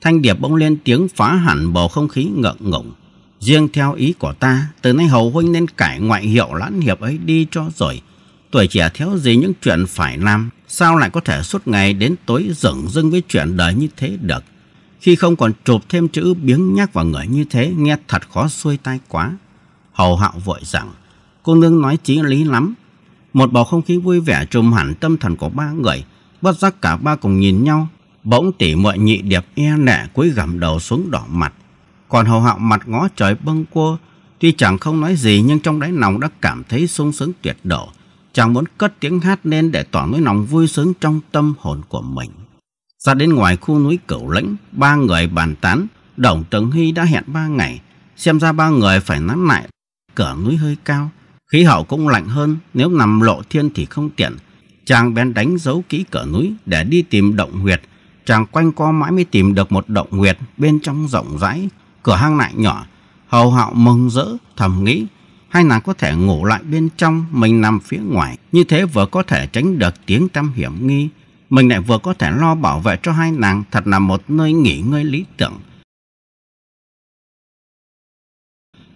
Thanh Điệp bỗng lên tiếng phá hẳn bầu không khí ngượng ngùng. Riêng theo ý của ta, từ nay hầu huynh nên cải ngoại hiệu lãn hiệp ấy đi cho rồi. Tuổi trẻ thiếu gì những chuyện phải làm, Sao lại có thể suốt ngày đến tối dửng dưng với chuyện đời như thế được? Khi không còn chụp thêm chữ biếng nhắc vào người như thế, nghe thật khó xuôi tai quá. Hầu hạo vội rằng, cô nương nói chí lý lắm. Một bầu không khí vui vẻ trùm hẳn tâm thần của ba người, bất giác cả ba cùng nhìn nhau. Bỗng tỉ muội nhị điệp e nệ cúi gằm đầu xuống đỏ mặt. Còn hầu hạo mặt ngó trời bâng quơ, tuy chẳng không nói gì nhưng trong đáy lòng đã cảm thấy sung sướng tuyệt độ chàng muốn cất tiếng hát lên để tỏ nỗi lòng vui sướng trong tâm hồn của mình. Ra đến ngoài khu núi Cửu Lĩnh, ba người bàn tán, Đồng Tường Hy đã hẹn ba ngày, xem ra ba người phải nắm lại. Cửa núi hơi cao, khí hậu cũng lạnh hơn, nếu nằm lộ thiên thì không tiện. Chàng bèn đánh dấu kỹ cửa núi để đi tìm động huyệt. Chàng quanh co mãi mới tìm được một động huyệt bên trong rộng rãi, cửa hang lại nhỏ. Hầu hạo mừng rỡ, thầm nghĩ, hai nàng có thể ngủ lại bên trong, mình nằm phía ngoài. Như thế vừa có thể tránh được tiếng tâm hiểm nghi, mình lại vừa có thể lo bảo vệ cho hai nàng thật là một nơi nghỉ ngơi lý tưởng.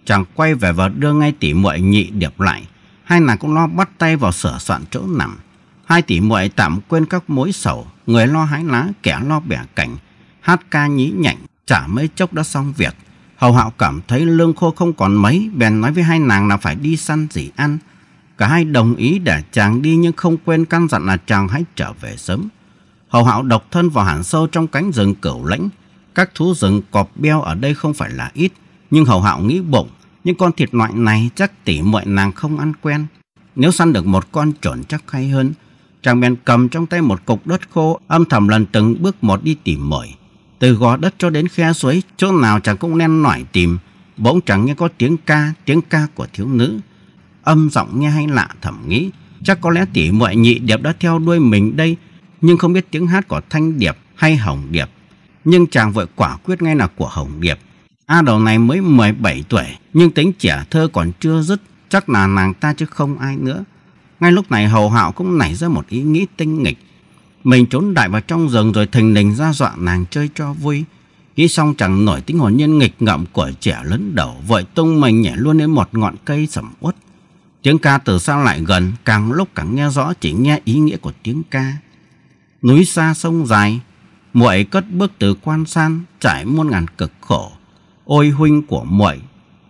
Chàng quay về và đưa ngay tỉ muội nhị điệp lại. Hai nàng cũng lo bắt tay vào sửa soạn chỗ nằm. Hai tỷ muội tạm quên các mối sầu, người lo hái lá, kẻ lo bẻ cảnh, hát ca nhí nhảnh, chả mấy chốc đã xong việc. Hầu hạo cảm thấy lương khô không còn mấy, bèn nói với hai nàng là phải đi săn gì ăn. Cả hai đồng ý để chàng đi nhưng không quên căn dặn là chàng hãy trở về sớm. Hầu hạo độc thân vào hẳn sâu trong cánh rừng cửu lãnh. Các thú rừng cọp beo ở đây không phải là ít, nhưng hầu hạo nghĩ bụng, những con thịt loại này chắc tỷ muội nàng không ăn quen. Nếu săn được một con trồn chắc hay hơn. Chàng bèn cầm trong tay một cục đất khô, âm thầm lần từng bước một đi tìm mồi. Từ gò đất cho đến khe suối, chỗ nào chàng cũng len nổi tìm. Bỗng chẳng nghe có tiếng ca, tiếng ca của thiếu nữ. Âm giọng nghe hay lạ thầm nghĩ, chắc có lẽ tỷ muội nhị điệp đã theo đuôi mình đây, nhưng không biết tiếng hát của thanh điệp hay hồng điệp. Nhưng chàng vội quả quyết ngay là của hồng điệp. A đầu này mới 17 tuổi, nhưng tính trẻ thơ còn chưa dứt, chắc là nàng ta chứ không ai nữa. Ngay lúc này hầu hạo cũng nảy ra một ý nghĩ tinh nghịch. Mình trốn đại vào trong rừng rồi thình lình ra dọa nàng chơi cho vui. Nghĩ xong chẳng nổi tính hồn nhân nghịch ngợm của trẻ lớn đầu, vội tung mình nhảy luôn lên một ngọn cây sầm uất. Tiếng ca từ xa lại gần, càng lúc càng nghe rõ chỉ nghe ý nghĩa của tiếng ca. Núi xa sông dài, muội cất bước từ quan san, trải muôn ngàn cực khổ. Ôi huynh của muội,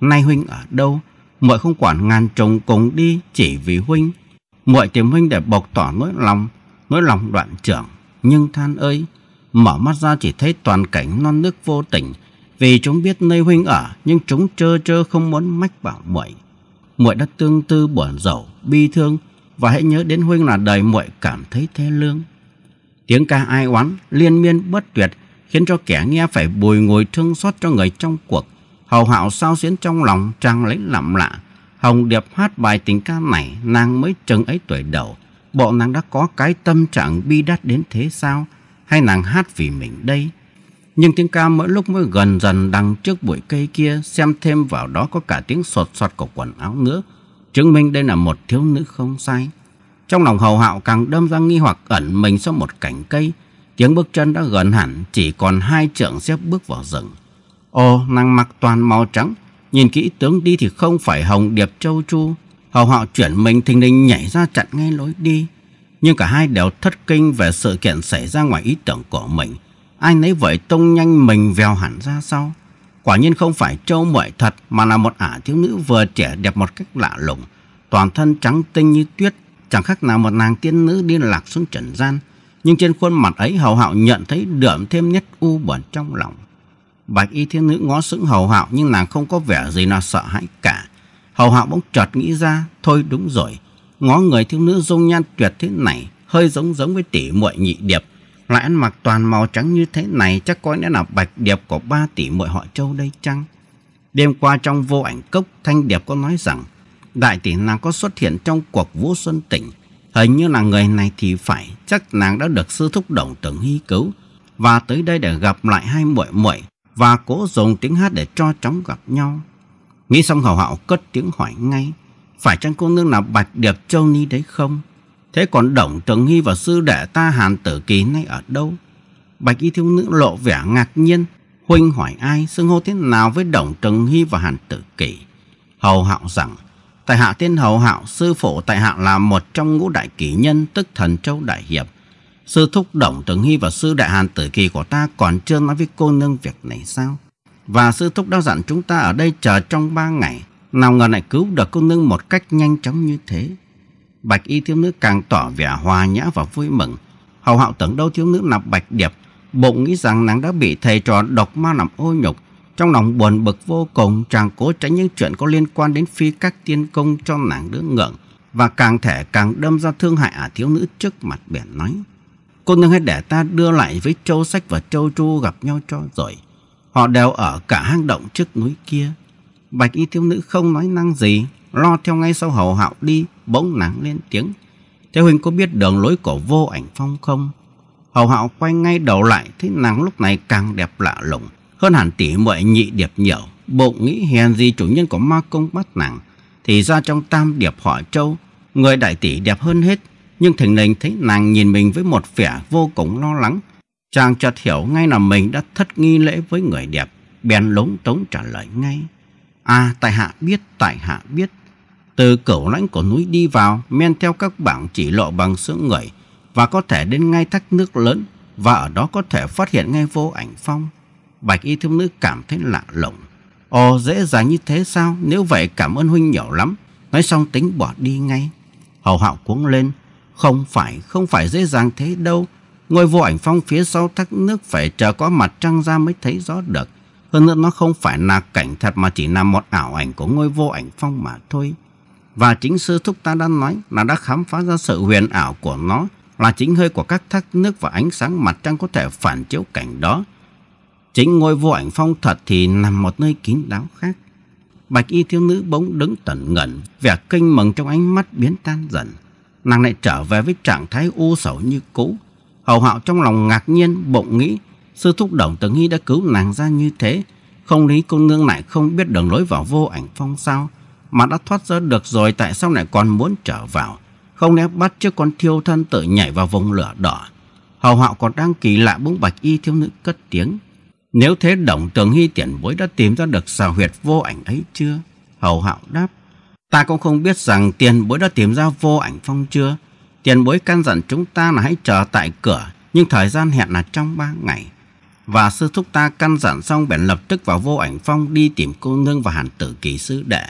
nay huynh ở đâu? Muội không quản ngàn chồng cùng đi chỉ vì huynh. Muội tìm huynh để bộc tỏ nỗi lòng, nỗi lòng đoạn trưởng. Nhưng than ơi, mở mắt ra chỉ thấy toàn cảnh non nước vô tình. Vì chúng biết nơi huynh ở, nhưng chúng trơ trơ không muốn mách bảo muội. Muội đã tương tư buồn rầu, bi thương và hãy nhớ đến huynh là đời muội cảm thấy thê lương. Tiếng ca ai oán liên miên bất tuyệt khiến cho kẻ nghe phải bồi ngồi thương xót cho người trong cuộc. Hầu hạo sao xuyến trong lòng trang lấy làm lạ. Hồng Điệp hát bài tình ca này nàng mới chừng ấy tuổi đầu. Bộ nàng đã có cái tâm trạng bi đát đến thế sao? Hay nàng hát vì mình đây? Nhưng tiếng ca mỗi lúc mới gần dần đằng trước bụi cây kia xem thêm vào đó có cả tiếng sột soạt của quần áo nữa. Chứng minh đây là một thiếu nữ không sai. Trong lòng hầu hạo càng đâm ra nghi hoặc ẩn mình sau một cảnh cây. Tiếng bước chân đã gần hẳn, chỉ còn hai trượng xếp bước vào rừng. Ồ, nàng mặc toàn màu trắng, nhìn kỹ tướng đi thì không phải hồng điệp châu chu. Hầu hạo chuyển mình thình lình nhảy ra chặn ngay lối đi. Nhưng cả hai đều thất kinh về sự kiện xảy ra ngoài ý tưởng của mình. Ai nấy vậy tông nhanh mình vèo hẳn ra sau. Quả nhiên không phải châu muội thật mà là một ả thiếu nữ vừa trẻ đẹp một cách lạ lùng. Toàn thân trắng tinh như tuyết, chẳng khác nào một nàng tiên nữ đi lạc xuống trần gian. Nhưng trên khuôn mặt ấy hầu hạo nhận thấy đượm thêm nhất u buồn trong lòng. Bạch y thiên nữ ngó sững hầu hạo nhưng nàng không có vẻ gì là sợ hãi cả. Hầu hạo bỗng chợt nghĩ ra, thôi đúng rồi. Ngó người thiếu nữ dung nhan tuyệt thế này, hơi giống giống với tỷ muội nhị điệp. Lại ăn mặc toàn màu trắng như thế này chắc có lẽ là bạch điệp của ba tỷ muội họ châu đây chăng? Đêm qua trong vô ảnh cốc, Thanh Điệp có nói rằng đại tỷ nàng có xuất hiện trong cuộc vũ xuân tỉnh. Hình như là người này thì phải, chắc nàng đã được sư thúc đồng tưởng hy cứu và tới đây để gặp lại hai muội muội và cố dùng tiếng hát để cho chóng gặp nhau. Nghĩ xong hầu hạo cất tiếng hỏi ngay, phải chăng cô nương là Bạch Điệp Châu Ni đấy không? Thế còn Đồng Trường Hy và sư đệ ta Hàn Tử Kỳ nay ở đâu? Bạch y thiếu nữ lộ vẻ ngạc nhiên, huynh hỏi ai, xưng hô thế nào với Đồng Trường Hy và Hàn Tử Kỳ? Hầu hạo rằng, tại hạ tên Hầu hạo, sư phụ tại hạ là một trong ngũ đại kỷ nhân, tức thần châu đại hiệp. Sư thúc Đồng Trường Hy và sư đại Hàn Tử Kỳ của ta còn chưa nói với cô nương việc này sao? Và sư thúc đã dặn chúng ta ở đây chờ trong ba ngày. Nào ngờ lại cứu được cô nương một cách nhanh chóng như thế. Bạch y thiếu nữ càng tỏ vẻ hòa nhã và vui mừng. Hầu hạo tưởng đâu thiếu nữ là Bạch Điệp. Bụng nghĩ rằng nàng đã bị thầy trò độc ma làm ô nhục. Trong lòng buồn bực vô cùng, chàng cố tránh những chuyện có liên quan đến phi các tiên công cho nàng đứa ngượng. Và càng thể càng đâm ra thương hại ả thiếu nữ trước mặt biển nói. Cô nương hãy để ta đưa lại với Châu Sách và Châu Chu gặp nhau cho rồi. Họ đều ở cả hang động trước núi kia. Bạch y thiếu nữ không nói năng gì, lo theo ngay sau hầu hạo đi, bỗng nắng lên tiếng. Thế huynh có biết đường lối của vô ảnh phong không? Hầu hạo quay ngay đầu lại, thấy nàng lúc này càng đẹp lạ lùng. Hơn hẳn tỷ muội nhị điệp nhiều, bụng nghĩ hèn gì chủ nhân của ma công bắt nàng. Thì ra trong tam điệp họ châu, người đại tỷ đẹp hơn hết. Nhưng thình lình thấy nàng nhìn mình với một vẻ vô cùng lo lắng. Chàng chợt hiểu ngay là mình đã thất nghi lễ với người đẹp, bèn lúng túng trả lời ngay. À, tại hạ biết, tại hạ biết. Từ cửu lãnh của núi đi vào, men theo các bảng chỉ lộ bằng xương người, và có thể đến ngay thác nước lớn, và ở đó có thể phát hiện ngay vô ảnh phong. Bạch y thiếu nữ cảm thấy lạ lùng. Ồ, dễ dàng như thế sao? Nếu vậy cảm ơn huynh nhiều lắm. Nói xong tính bỏ đi ngay. Hầu hạo cuống lên. Không phải, không phải dễ dàng thế đâu. Ngôi vô ảnh phong phía sau thác nước phải chờ có mặt trăng ra mới thấy rõ được. Hơn nữa nó không phải là cảnh thật mà chỉ là một ảo ảnh của ngôi vô ảnh phong mà thôi. Và chính sư thúc ta đã nói là đã khám phá ra sự huyền ảo của nó là chính hơi của các thác nước và ánh sáng mặt trăng có thể phản chiếu cảnh đó. Chính ngôi vô ảnh phong thật thì nằm một nơi kín đáo khác. Bạch y thiếu nữ bỗng đứng tẩn ngẩn, vẻ kinh mừng trong ánh mắt biến tan dần. Nàng lại trở về với trạng thái u sầu như cũ. Hầu hạo trong lòng ngạc nhiên, bỗng nghĩ, sư thúc đồng tử nghi đã cứu nàng ra như thế. Không lý cô nương lại không biết đường lối vào vô ảnh phong sao, mà đã thoát ra được rồi tại sao lại còn muốn trở vào. Không lẽ bắt trước con thiêu thân tự nhảy vào vùng lửa đỏ. Hầu hạo còn đang kỳ lạ bỗng bạch y thiếu nữ cất tiếng. Nếu thế đồng tường hy tiền bối đã tìm ra được xào huyệt vô ảnh ấy chưa? Hầu hạo đáp. Ta cũng không biết rằng tiền bối đã tìm ra vô ảnh phong chưa. Tiền bối căn dặn chúng ta là hãy chờ tại cửa, nhưng thời gian hẹn là trong ba ngày. Và sư thúc ta căn dặn xong bèn lập tức vào vô ảnh phong đi tìm cô nương và hàn tử kỳ sư đệ.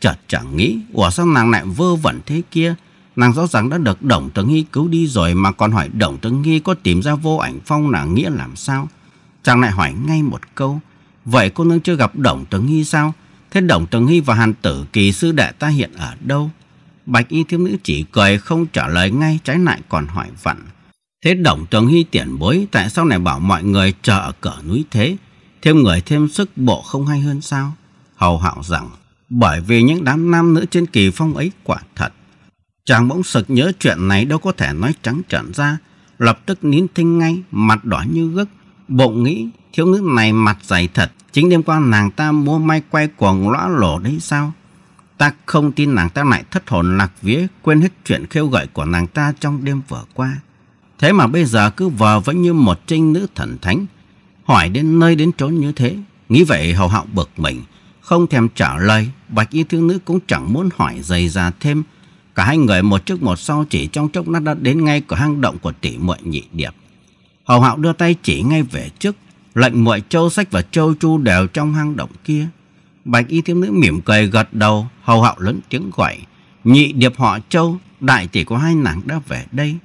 Chợt chẳng nghĩ, ủa sao nàng lại vơ vẩn thế kia? Nàng rõ ràng đã được Đồng Tường Nghi cứu đi rồi mà còn hỏi Đồng Tường Nghi có tìm ra vô ảnh phong là nghĩa làm sao? Chàng lại hỏi ngay một câu. Vậy cô nương chưa gặp Đồng Tường Nghi sao? Thế Đồng trần hy và Hàn Tử Kỳ sư đệ ta hiện ở đâu? Bạch y thiếu nữ chỉ cười không trả lời ngay trái lại còn hỏi vặn. Thế Đồng trần Hy tiền bối tại sao này bảo mọi người chờ ở cửa núi thế? Thêm người thêm sức bộ không hay hơn sao? Hầu hạo rằng bởi vì những đám nam nữ trên kỳ phong ấy quả thật. Chàng bỗng sực nhớ chuyện này đâu có thể nói trắng trợn ra, lập tức nín thinh ngay, mặt đỏ như gấc, bụng nghĩ thiếu nữ này mặt dày thật, chính đêm qua nàng ta mua may quay quần lõa lổ đấy sao? Ta không tin nàng ta lại thất hồn lạc vía, quên hết chuyện khêu gợi của nàng ta trong đêm vừa qua. Thế mà bây giờ cứ vờ vẫn như một trinh nữ thần thánh, hỏi đến nơi đến trốn như thế. Nghĩ vậy hầu hạo bực mình, không thèm trả lời, bạch y thiếu nữ cũng chẳng muốn hỏi dày ra thêm. Cả hai người một trước một sau chỉ trong chốc lát đã đến ngay cửa hang động của tỷ muội nhị điệp. Hầu hạo đưa tay chỉ ngay về trước, lệnh mọi châu sách và châu chu đều trong hang động kia. Bạch y thiếu nữ mỉm cười gật đầu, hầu hạo lớn tiếng gọi. Nhị điệp họ châu, đại tỷ của hai nàng đã về đây.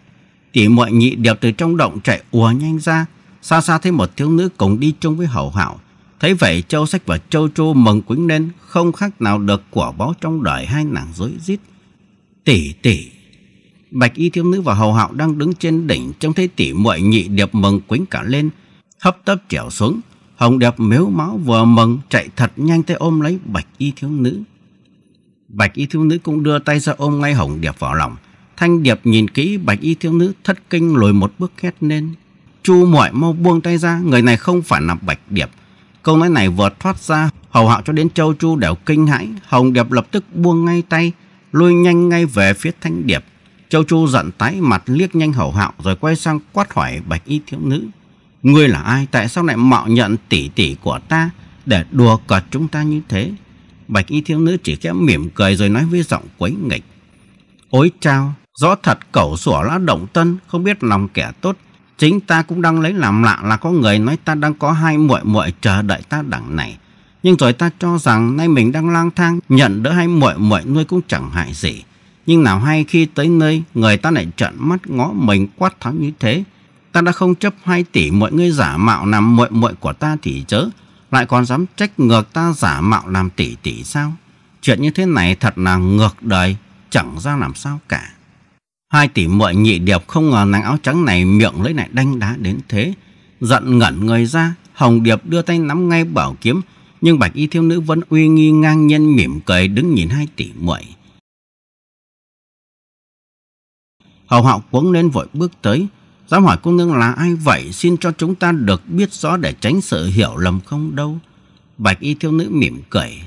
Tỷ muội nhị điệp từ trong động chạy ùa nhanh ra, xa xa thấy một thiếu nữ cùng đi chung với hầu hạo. Thấy vậy Châu Sách và Châu Chu mừng quýnh lên, không khác nào được quả báo trong đời hai nàng dối rít. Tỷ tỷ. Bạch y thiếu nữ và hầu hạo đang đứng trên đỉnh trông thấy tỷ muội nhị điệp mừng quýnh cả lên, hấp tấp trèo xuống. Hồng đẹp mếu máu vừa mừng chạy thật nhanh tới ôm lấy bạch y thiếu nữ. Bạch y thiếu nữ cũng đưa tay ra ôm ngay Hồng Điệp vào lòng. Thanh Điệp nhìn kỹ bạch y thiếu nữ thất kinh lùi một bước hét lên. Chu muội mau buông tay ra, người này không phải là bạch điệp. Câu nói này vừa thoát ra, hầu hạo cho đến châu chu đều kinh hãi. Hồng Điệp lập tức buông ngay tay, lui nhanh ngay về phía Thanh Điệp. Châu chu giận tái mặt liếc nhanh hầu hạo rồi quay sang quát hỏi bạch y thiếu nữ. Ngươi là ai? Tại sao lại mạo nhận tỷ tỷ của ta để đùa cợt chúng ta như thế? Bạch y thiếu nữ chỉ khẽ mỉm cười rồi nói với giọng quấy nghịch. Ôi chao, rõ thật cẩu sủa lá động tân, không biết lòng kẻ tốt. Chính ta cũng đang lấy làm lạ là có người nói ta đang có hai muội muội chờ đợi ta đằng này. Nhưng rồi ta cho rằng nay mình đang lang thang, nhận đỡ hai muội muội nuôi cũng chẳng hại gì. Nhưng nào hay khi tới nơi, người ta lại trợn mắt ngó mình quát tháo như thế. Ta đã không chấp hai tỷ mọi người giả mạo làm muội muội của ta thì chớ, lại còn dám trách ngược ta giả mạo làm tỷ tỷ sao? Chuyện như thế này thật là ngược đời, chẳng ra làm sao cả. Hai tỷ muội nhị điệp không ngờ nàng áo trắng này miệng lấy lại đanh đá đến thế. Giận ngẩn người ra, Hồng Điệp đưa tay nắm ngay bảo kiếm, nhưng bạch y thiếu nữ vẫn uy nghi ngang nhiên mỉm cười đứng nhìn hai tỷ muội. Hầu hạo cuống lên vội bước tới, dám hỏi cô nương là ai vậy, xin cho chúng ta được biết rõ để tránh sự hiểu lầm không đâu. Bạch y thiếu nữ mỉm cười,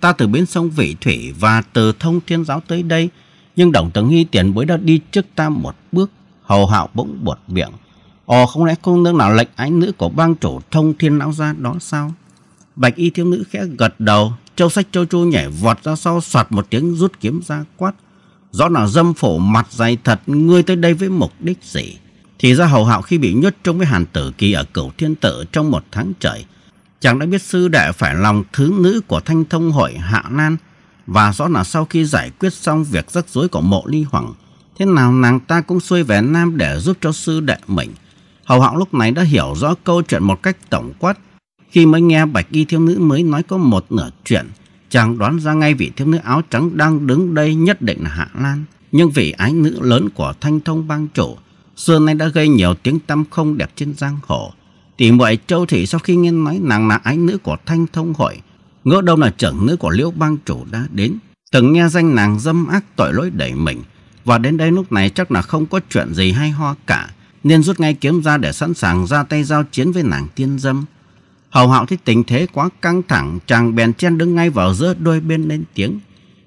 ta từ bến sông Vị Thủy và từ thông thiên giáo tới đây, nhưng đồng tầng nghi tiền bối đã đi trước ta một bước, hầu hạo bỗng buột miệng. Ồ không lẽ cô nương nào lệnh ái nữ của bang chủ thông thiên lão gia đó sao? Bạch y thiếu nữ khẽ gật đầu, châu sách châu chu nhảy vọt ra sau soạt một tiếng rút kiếm ra quát. Rõ là dâm phổ mặt dày thật, ngươi tới đây với mục đích gì? Thì ra hầu hạo khi bị nhốt trong cái hàn tử kỳ ở cửu thiên tử trong một tháng trời, chàng đã biết sư đệ phải lòng thứ nữ của thanh thông hội Hạ Lan, và rõ là sau khi giải quyết xong việc rắc rối của mộ ly hoàng, thế nào nàng ta cũng xuôi về Nam để giúp cho sư đệ mình. Hầu hạo lúc này đã hiểu rõ câu chuyện một cách tổng quát. Khi mới nghe bạch y thiếu nữ mới nói có một nửa chuyện, chàng đoán ra ngay vị thiếu nữ áo trắng đang đứng đây nhất định là Hạ Lan. Nhưng vị ái nữ lớn của thanh thông bang chủ, xưa nay đã gây nhiều tiếng tăm không đẹp trên giang hồ. Tỷ muội Châu Thị sau khi nghe nói nàng là ái nữ của thanh thông hội, ngỡ đâu là trưởng nữ của liễu bang chủ đã đến. Từng nghe danh nàng dâm ác tội lỗi đẩy mình, và đến đây lúc này chắc là không có chuyện gì hay ho cả nên rút ngay kiếm ra để sẵn sàng ra tay giao chiến với nàng tiên dâm. Hầu hạo thấy tình thế quá căng thẳng, chàng bèn chen đứng ngay vào giữa đôi bên lên tiếng.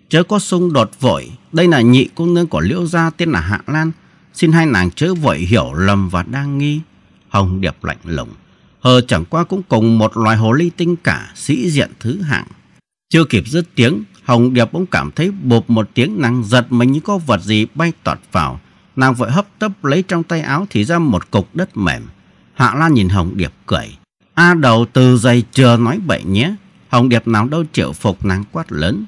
Chớ có xung đột vội, đây là nhị cô nương của liễu gia tên là Hạ Lan. Xin hai nàng chớ vội hiểu lầm và đang nghi. Hồng Điệp lạnh lùng. Hờ chẳng qua cũng cùng một loài hồ ly tinh cả, sĩ diện thứ hạng. Chưa kịp dứt tiếng, Hồng Điệp bỗng cảm thấy bộp một tiếng nàng giật mình như có vật gì bay tọt vào. Nàng vội hấp tấp lấy trong tay áo thì ra một cục đất mềm. Hạ Lan nhìn Hồng Điệp cười. A đầu từ dày chờ nói bậy nhé. Hồng Điệp nào đâu chịu phục nàng quát lớn.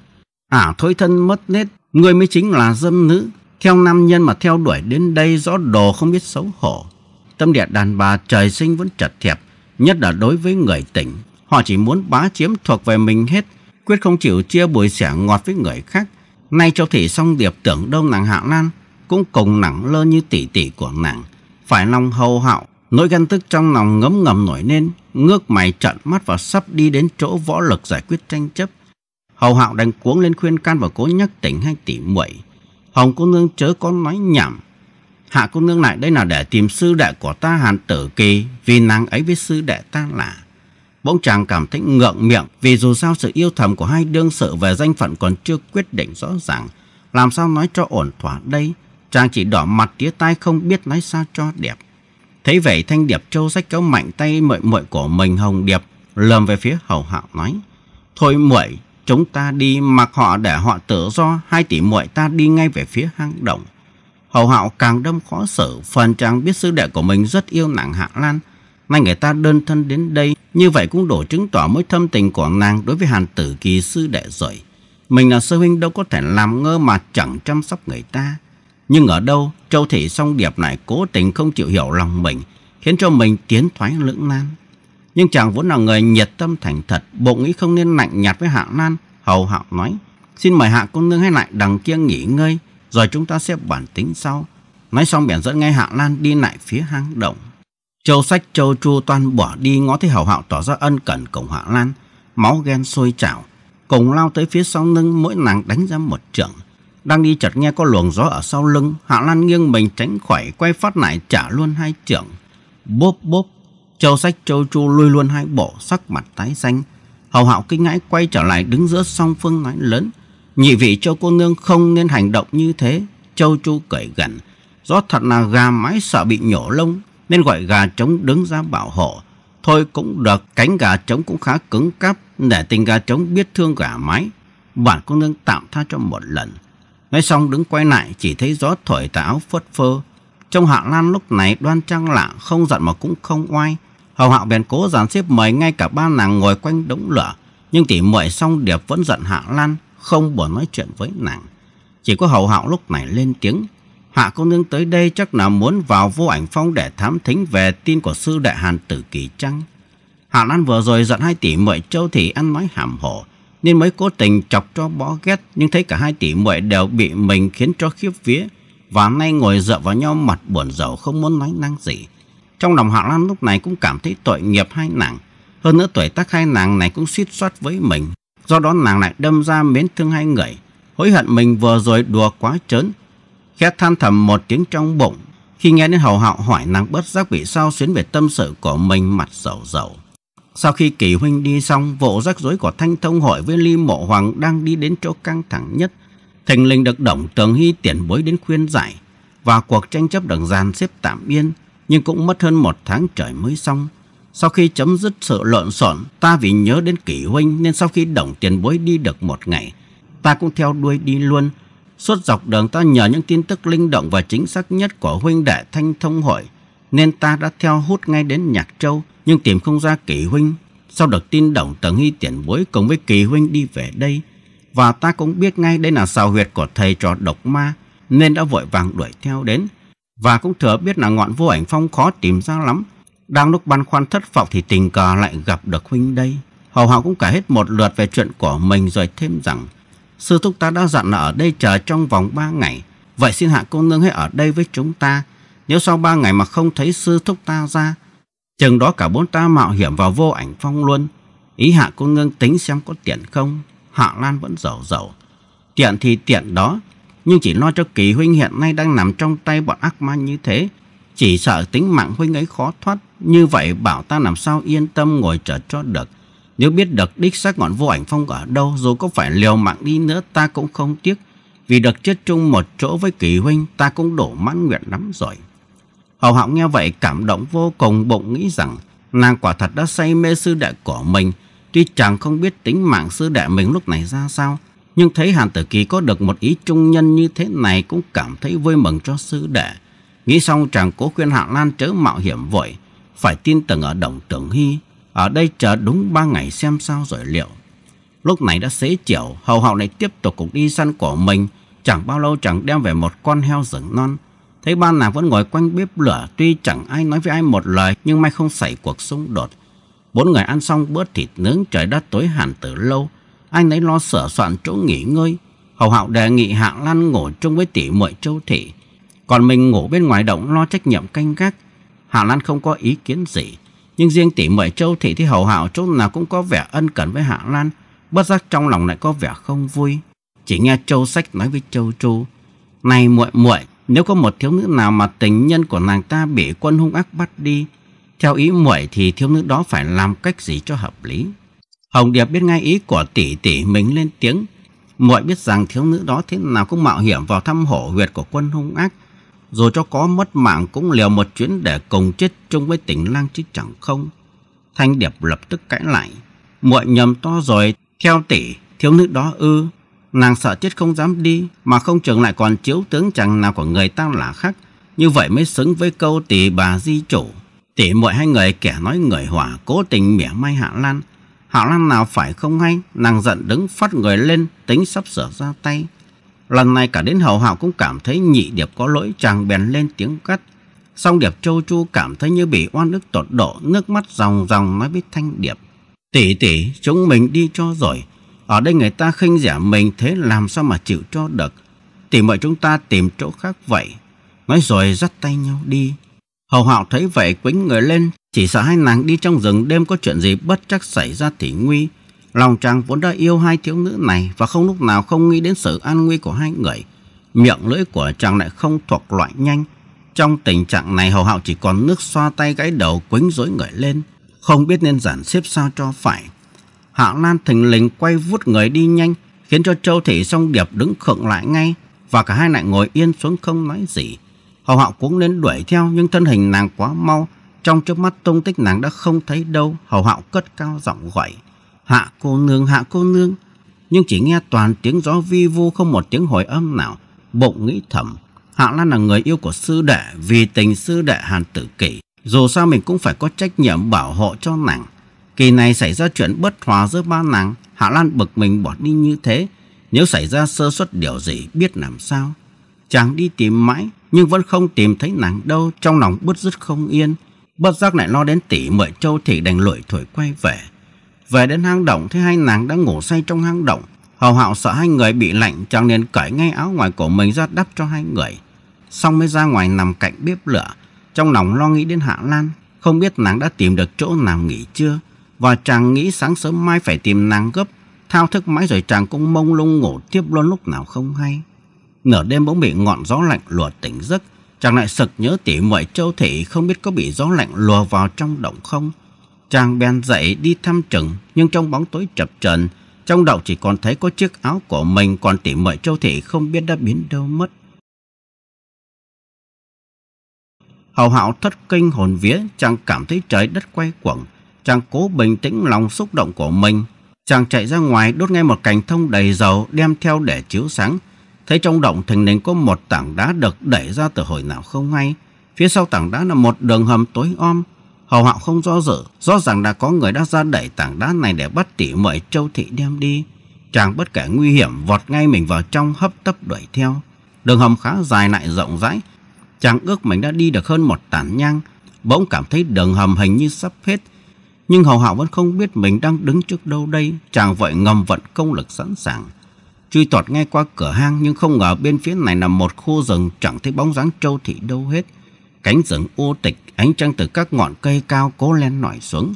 À thôi thân mất nết, người mới chính là dâm nữ. Theo nam nhân mà theo đuổi đến đây rõ đồ không biết xấu hổ. Tâm địa đàn bà trời sinh vẫn chật hẹp, nhất là đối với người tỉnh. Họ chỉ muốn bá chiếm thuộc về mình hết, quyết không chịu chia bùi sẻ ngọt với người khác. Nay châu thị song điệp tưởng đâu nàng hạo Lan cũng cùng nặng lơ như tỷ tỷ của nàng. Phải lòng hầu hạo, nỗi ganh tức trong lòng ngấm ngầm nổi lên, ngước mày trận mắt và sắp đi đến chỗ võ lực giải quyết tranh chấp. Hầu hạo đành cuống lên khuyên can và cố nhắc tỉnh hai tỷ muội. Hồng cô nương chớ có nói nhảm. Hạ cô nương lại, đây là để tìm sư đệ của ta, Hàn Tử Kỳ, vì nàng ấy với sư đệ ta là. Bỗng chàng cảm thấy ngượng miệng, vì dù sao sự yêu thầm của hai đương sự về danh phận còn chưa quyết định rõ ràng. Làm sao nói cho ổn thỏa đây? Chàng chỉ đỏ mặt tía tai không biết nói sao cho đẹp. Thấy vậy, Thanh Điệp Châu sách kéo mạnh tay mội mội của mình, Hồng Điệp lầm về phía hầu hạo nói. Thôi muội chúng ta đi mặc họ để họ tự do, hai tỷ muội ta đi ngay về phía hang động. Hầu hạo càng đâm khó xử, phần chàng biết sư đệ của mình rất yêu nàng Hạ Lan. Nay người ta đơn thân đến đây, như vậy cũng đủ chứng tỏ mối thâm tình của nàng đối với hàn tử kỳ sư đệ rồi. Mình là sư huynh đâu có thể làm ngơ mà chẳng chăm sóc người ta. Nhưng ở đâu, Châu Thị song điệp lại cố tình không chịu hiểu lòng mình, khiến cho mình tiến thoái lưỡng nan. Nhưng chàng vốn là người nhiệt tâm thành thật, bộ nghĩ không nên lạnh nhạt với Hạ Lan. Hầu hạo nói, xin mời Hạ cô nương hãy lại đằng kia nghỉ ngơi, rồi chúng ta sẽ bản tính sau. Nói xong bèn dẫn ngay Hạ Lan đi lại phía hang động. Châu sách châu chu toàn bỏ đi ngó thấy hầu hạo tỏ ra ân cần cùng Hạ Lan, máu ghen sôi trào, cùng lao tới phía sau lưng mỗi nàng đánh ra một trường. Đang đi chợt nghe có luồng gió ở sau lưng, Hạ Lan nghiêng mình tránh khỏi, quay phát lại trả luôn hai trưởng. Bốp bốp, châu sách châu chu lui luôn hai bộ, sắc mặt tái xanh. Hầu hạo kinh ngãi quay trở lại đứng giữa song phương nói lớn. Nhị vị châu cô nương không nên hành động như thế. Châu chu cởi gần. Gió thật là gà mái sợ bị nhổ lông, nên gọi gà trống đứng ra bảo hộ. Thôi cũng được, cánh gà trống cũng khá cứng cáp, để tình gà trống biết thương gà mái. Bản cô nương tạm tha cho một lần. Nói xong đứng quay lại chỉ thấy gió thổi tà áo phất phơ. Trong hạ lan lúc này đoan trang lạ, không giận mà cũng không oai. Hầu hạo bèn cố dàn xếp mời ngay cả ba nàng ngồi quanh đống lửa. Nhưng tỉ muội xong điệp vẫn giận hạ lan, không buồn nói chuyện với nàng. Chỉ có hầu hạo lúc này lên tiếng. Hạ cô nương tới đây chắc là muốn vào vô ảnh phong để thám thính về tin của sư đại hàn tử kỳ trăng. Hạ Lan vừa rồi giận hai tỷ muội châu thì ăn nói hàm hồ nên mới cố tình chọc cho bó ghét nhưng thấy cả hai tỷ muội đều bị mình khiến cho khiếp vía và nay ngồi dựa vào nhau mặt buồn rầu không muốn nói năng gì. Trong lòng Hạ Lan lúc này cũng cảm thấy tội nghiệp hai nàng. Hơn nữa tuổi tác hai nàng này cũng suýt soát với mình. Do đó nàng lại đâm ra mến thương hai người. Hối hận mình vừa rồi đùa quá trớn. Khẽ than thầm một tiếng trong bụng. Khi nghe đến hầu hạo hỏi nàng bất giác bị sao xuyến về tâm sự của mình mặt dầu dầu. Sau khi kỳ huynh đi xong, vụ rắc rối của thanh thông hội với ly mộ hoàng đang đi đến chỗ căng thẳng nhất. Thành linh được động tường hy tiền bối đến khuyên giải. Và cuộc tranh chấp được dàn xếp tạm yên, nhưng cũng mất hơn một tháng trời mới xong. Sau khi chấm dứt sự lộn xộn, ta vì nhớ đến kỷ huynh nên sau khi đồng tiền bối đi được một ngày, ta cũng theo đuôi đi luôn. Suốt dọc đường ta nhờ những tin tức linh động và chính xác nhất của huynh đệ thanh thông hội, nên ta đã theo hút ngay đến Nhạc Châu, nhưng tìm không ra kỷ huynh. Sau được tin đồng tầng hy tiền bối cùng với kỳ huynh đi về đây, và ta cũng biết ngay đây là xào huyệt của thầy trò độc ma, nên đã vội vàng đuổi theo đến. Và cũng thừa biết là ngọn vô ảnh phong khó tìm ra lắm. Đang lúc băn khoăn thất vọng thì tình cờ lại gặp được huynh đây. Hầu hạo cũng kể hết một lượt về chuyện của mình rồi thêm rằng Sư thúc ta đã dặn là ở đây chờ trong vòng ba ngày. Vậy xin hạ cô nương hãy ở đây với chúng ta. Nếu sau ba ngày mà không thấy sư thúc ta ra, chừng đó cả bốn ta mạo hiểm vào vô ảnh phong luôn. Ý hạ cô nương tính xem có tiện không? Hạ Lan vẫn dầu dầu. Tiện thì tiện đó, nhưng chỉ lo cho kỳ huynh hiện nay đang nằm trong tay bọn ác ma như thế. Chỉ sợ tính mạng huynh ấy khó thoát. Như vậy bảo ta làm sao yên tâm ngồi chờ cho được. Nếu biết được đích xác ngọn vô ảnh phong ở đâu, dù có phải liều mạng đi nữa ta cũng không tiếc. Vì được chết chung một chỗ với kỳ huynh, ta cũng đổ mãn nguyện lắm rồi. Hầu họng nghe vậy cảm động vô cùng bụng nghĩ rằng nàng quả thật đã say mê sư đệ của mình. Tuy chàng không biết tính mạng sư đệ mình lúc này ra sao, nhưng thấy Hàn Tử Kỳ có được một ý trung nhân như thế này cũng cảm thấy vui mừng cho sư đệ. Nghĩ xong chàng cố khuyên Hạ Lan chớ mạo hiểm vội, phải tin tưởng ở Đồng Tưởng Hy. Ở đây chờ đúng ba ngày xem sao rồi liệu. Lúc này đã xế chiều, hầu hậu lại tiếp tục cùng đi săn của mình. Chẳng bao lâu chẳng đem về một con heo rừng non. Thấy ba nàng vẫn ngồi quanh bếp lửa, tuy chẳng ai nói với ai một lời, nhưng may không xảy cuộc xung đột. Bốn người ăn xong bữa thịt nướng trời đất tối hẳn từ lâu. Anh ấy lo sửa soạn chỗ nghỉ ngơi. Hầu hạo đề nghị Hạ Lan ngủ chung với tỷ muội Châu Thị. Còn mình ngủ bên ngoài động lo trách nhiệm canh gác. Hạ Lan không có ý kiến gì. Nhưng riêng tỷ muội Châu Thị thì hầu hạo chỗ nào cũng có vẻ ân cần với Hạ Lan. Bất giác trong lòng lại có vẻ không vui. Chỉ nghe Châu Sách nói với Châu Chu. Này muội muội, nếu có một thiếu nữ nào mà tình nhân của nàng ta bị quân hung ác bắt đi, theo ý muội thì thiếu nữ đó phải làm cách gì cho hợp lý? Hồng Điệp biết ngay ý của tỷ tỷ mình lên tiếng. Muội biết rằng thiếu nữ đó thế nào cũng mạo hiểm vào thăm hổ huyệt của quân hung ác. Dù cho có mất mạng cũng liều một chuyến để cùng chết chung với tỉnh lang chứ chẳng không. Thanh Điệp lập tức cãi lại. Muội nhầm to rồi, theo tỷ, thiếu nữ đó ư. Nàng sợ chết không dám đi, mà không chừng lại còn chiếu tướng chẳng nào của người ta là khác. Như vậy mới xứng với câu tỷ bà di chủ. Tỷ muội hai người kẻ nói người hỏa cố tình mỉa mai Hạ Lan Hạ Lan nào phải không hay, nàng giận đứng phát người lên, tính sắp sửa ra tay. Lần này cả đến hầu hạo cũng cảm thấy nhị điệp có lỗi chàng bèn lên tiếng cắt. Xong điệp châu chu cảm thấy như bị oan ức tột độ, nước mắt ròng ròng nói với thanh điệp. Tỷ tỷ, chúng mình đi cho rồi. Ở đây người ta khinh rẻ mình thế làm sao mà chịu cho được. Tỷ mọi chúng ta tìm chỗ khác vậy. Nói rồi dắt tay nhau đi. Hầu hạo thấy vậy quýnh người lên, chỉ sợ hai nàng đi trong rừng đêm có chuyện gì bất chắc xảy ra thì nguy. Lòng chàng vốn đã yêu hai thiếu nữ này và không lúc nào không nghĩ đến sự an nguy của hai người. Miệng lưỡi của chàng lại không thuộc loại nhanh. Trong tình trạng này, hầu hạo chỉ còn nước xoa tay gãy đầu quýnh rối người lên. Không biết nên giản xếp sao cho phải. Hạo Lan thình lình quay vút người đi nhanh, khiến cho Châu Thị song Điệp đứng khựng lại ngay và cả hai lại ngồi yên xuống không nói gì. Hầu hạo cũng lên đuổi theo, nhưng thân hình nàng quá mau trong trước mắt tung tích nàng đã không thấy đâu, hầu hạo cất cao giọng gọi. Hạ cô nương, hạ cô nương. Nhưng chỉ nghe toàn tiếng gió vi vu không một tiếng hồi âm nào. Bụng nghĩ thầm, Hạ Lan là người yêu của sư đệ vì tình sư đệ Hàn Tử Kỷ. Dù sao mình cũng phải có trách nhiệm bảo hộ cho nàng. Kỳ này xảy ra chuyện bất hòa giữa ba nàng, Hạ Lan bực mình bỏ đi như thế. Nếu xảy ra sơ suất điều gì biết làm sao. Chàng đi tìm mãi nhưng vẫn không tìm thấy nàng đâu, trong lòng bứt rứt không yên. Bất giác lại lo đến tỷ mười châu thì đành lội thổi quay về. Về đến hang động, thấy hai nàng đã ngủ say trong hang động. Hầu hạo sợ hai người bị lạnh, chàng nên cởi ngay áo ngoài của mình ra đắp cho hai người. Xong mới ra ngoài nằm cạnh bếp lửa Trong lòng lo nghĩ đến Hạ Lan, Không biết nàng đã tìm được chỗ nào nghỉ chưa Và chàng nghĩ sáng sớm mai phải tìm nàng gấp Thao thức mãi rồi chàng cũng mông lung ngủ tiếp luôn lúc nào không hay Nửa đêm bỗng bị ngọn gió lạnh lùa tỉnh giấc Chàng lại sực nhớ tỉ muội châu thị không biết có bị gió lạnh lùa vào trong động không. Chàng bèn dậy đi thăm chừng, nhưng trong bóng tối chập chờn trong động chỉ còn thấy có chiếc áo của mình, còn tỉ muội châu thị không biết đã biến đâu mất. Hầu hạo thất kinh hồn vía, chàng cảm thấy trời đất quay quẩn. Chàng cố bình tĩnh lòng xúc động của mình. Chàng chạy ra ngoài đốt ngay một cành thông đầy dầu đem theo để chiếu sáng. Thấy trong động thình lình có một tảng đá được đẩy ra từ hồi nào không hay. Phía sau tảng đá là một đường hầm tối om. Hầu hạo không do dự, rõ ràng đã có người đã ra đẩy tảng đá này để bắt tỉ mọi châu thị đem đi. Chàng bất kể nguy hiểm vọt ngay mình vào trong hấp tấp đuổi theo. Đường hầm khá dài lại rộng rãi. Chàng ước mình đã đi được hơn một tản nhang, bỗng cảm thấy đường hầm hình như sắp hết. Nhưng hầu hạo vẫn không biết mình đang đứng trước đâu đây, chàng vội ngầm vận công lực sẵn sàng. Truy tọt ngay qua cửa hang nhưng không ngờ bên phía này là một khu rừng chẳng thấy bóng dáng châu thị đâu hết. Cánh rừng ô tịch, ánh trăng từ các ngọn cây cao cố len nổi xuống.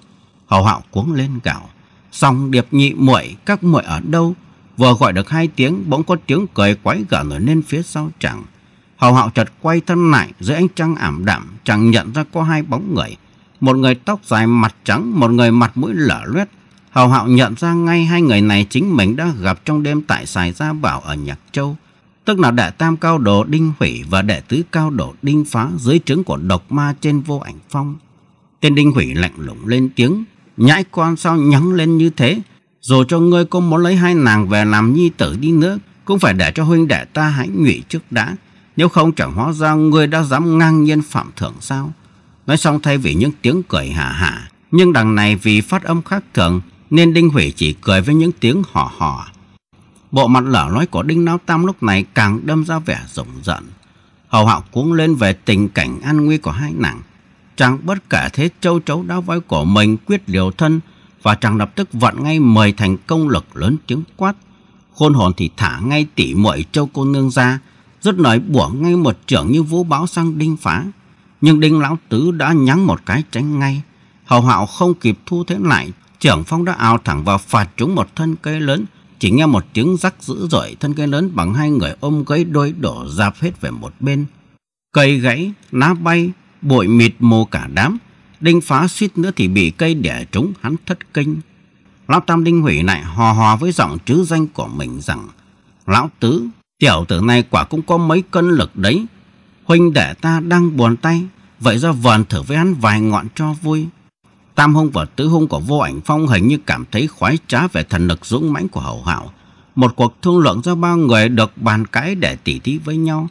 Hầu hạo cuống lên gạo. Xong điệp nhị muội các muội ở đâu? Vừa gọi được hai tiếng, bỗng có tiếng cười quái gở nổi lên phía sau chẳng. Hầu hạo chợt quay thân lại dưới ánh trăng ảm đạm, chẳng nhận ra có hai bóng người. Một người tóc dài mặt trắng, một người mặt mũi lở loét, Hầu hạo nhận ra ngay hai người này chính mình đã gặp trong đêm tại Sài Gia Bảo ở Nhạc Châu. Tức là đệ tam cao độ Đinh Hủy và đệ tứ cao độ Đinh Phá dưới trướng của độc ma trên vô ảnh phong. Tên Đinh Hủy lạnh lùng lên tiếng, nhãi con sao nhắng lên như thế. Dù cho ngươi có muốn lấy hai nàng về làm nhi tử đi nữa, cũng phải để cho huynh đệ ta hãy ngụy trước đã. Nếu không chẳng hóa ra ngươi đã dám ngang nhiên phạm thượng sao. Nói xong thay vì những tiếng cười hà hà, nhưng đằng này vì phát âm khác thường nên Đinh huệ chỉ cười với những tiếng hò hò. Bộ mặt lở lói của Đinh Náo Tam lúc này càng đâm ra vẻ rộng giận. Hầu hạo cuống lên về tình cảnh an nguy của hai nàng. Chàng bất kể thế châu chấu đá voi của mình quyết liều thân và chàng lập tức vận ngay mời thành công lực lớn tiếng quát. Khôn hồn thì thả ngay tỉ muội châu cô nương ra, rất nói bủa ngay một trưởng như vũ báo sang đinh phá. Nhưng đinh lão tứ đã nhắn một cái tránh ngay. Hầu hạo không kịp thu thế lại, Trưởng phong đã ào thẳng vào phạt trúng một thân cây lớn, chỉ nghe một tiếng rắc dữ dội thân cây lớn bằng hai người ôm gãy đôi đổ dạp hết về một bên. Cây gãy, lá bay, bụi mịt mù cả đám. Đinh phá suýt nữa thì bị cây đẻ trúng hắn thất kinh. Lão Tam Đinh Hủy lại hò hò với giọng chữ danh của mình rằng Lão Tứ, tiểu tử này quả cũng có mấy cân lực đấy. Huynh đệ ta đang buồn tay, vậy ra vần thử với hắn vài ngọn cho vui. Tam hung và tứ hung của vô ảnh phong hình như cảm thấy khoái trá về thần lực dũng mãnh của hậu hạo. Một cuộc thương lượng do ba người được bàn cãi để tỉ thí với nhau.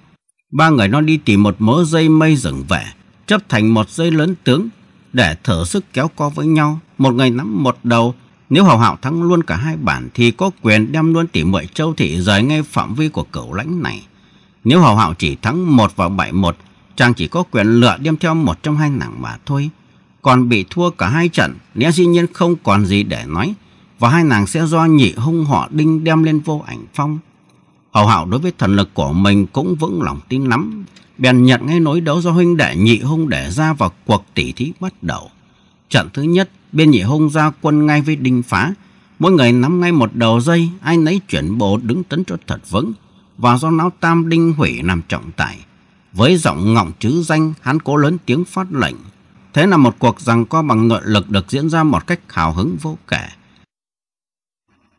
Ba người nó đi tìm một mớ dây mây rừng về, chấp thành một dây lớn tướng để thở sức kéo co với nhau. Một người nắm một đầu, nếu hậu hạo thắng luôn cả hai bản thì có quyền đem luôn tỉ muội châu thị rời ngay phạm vi của cửu lãnh này. Nếu hậu hạo chỉ thắng một vào bảy một, chàng chỉ có quyền lựa đem theo một trong hai nàng mà thôi còn bị thua cả hai trận, lẽ dĩ nhiên không còn gì để nói, và hai nàng sẽ do nhị hung họ đinh đem lên vô ảnh phong. Hầu hảo đối với thần lực của mình cũng vững lòng tin lắm, bèn nhận ngay nối đấu do huynh đệ nhị hung để ra vào cuộc tỷ thí bắt đầu. Trận thứ nhất, bên nhị hung ra quân ngay với đinh phá, mỗi người nắm ngay một đầu dây, ai nấy chuyển bộ đứng tấn cho thật vững, và do não tam đinh hủy làm trọng tài. Với giọng ngọng chữ danh, hắn cố lớn tiếng phát lệnh, Thế là một cuộc rằng co bằng nội lực được diễn ra một cách hào hứng vô kể.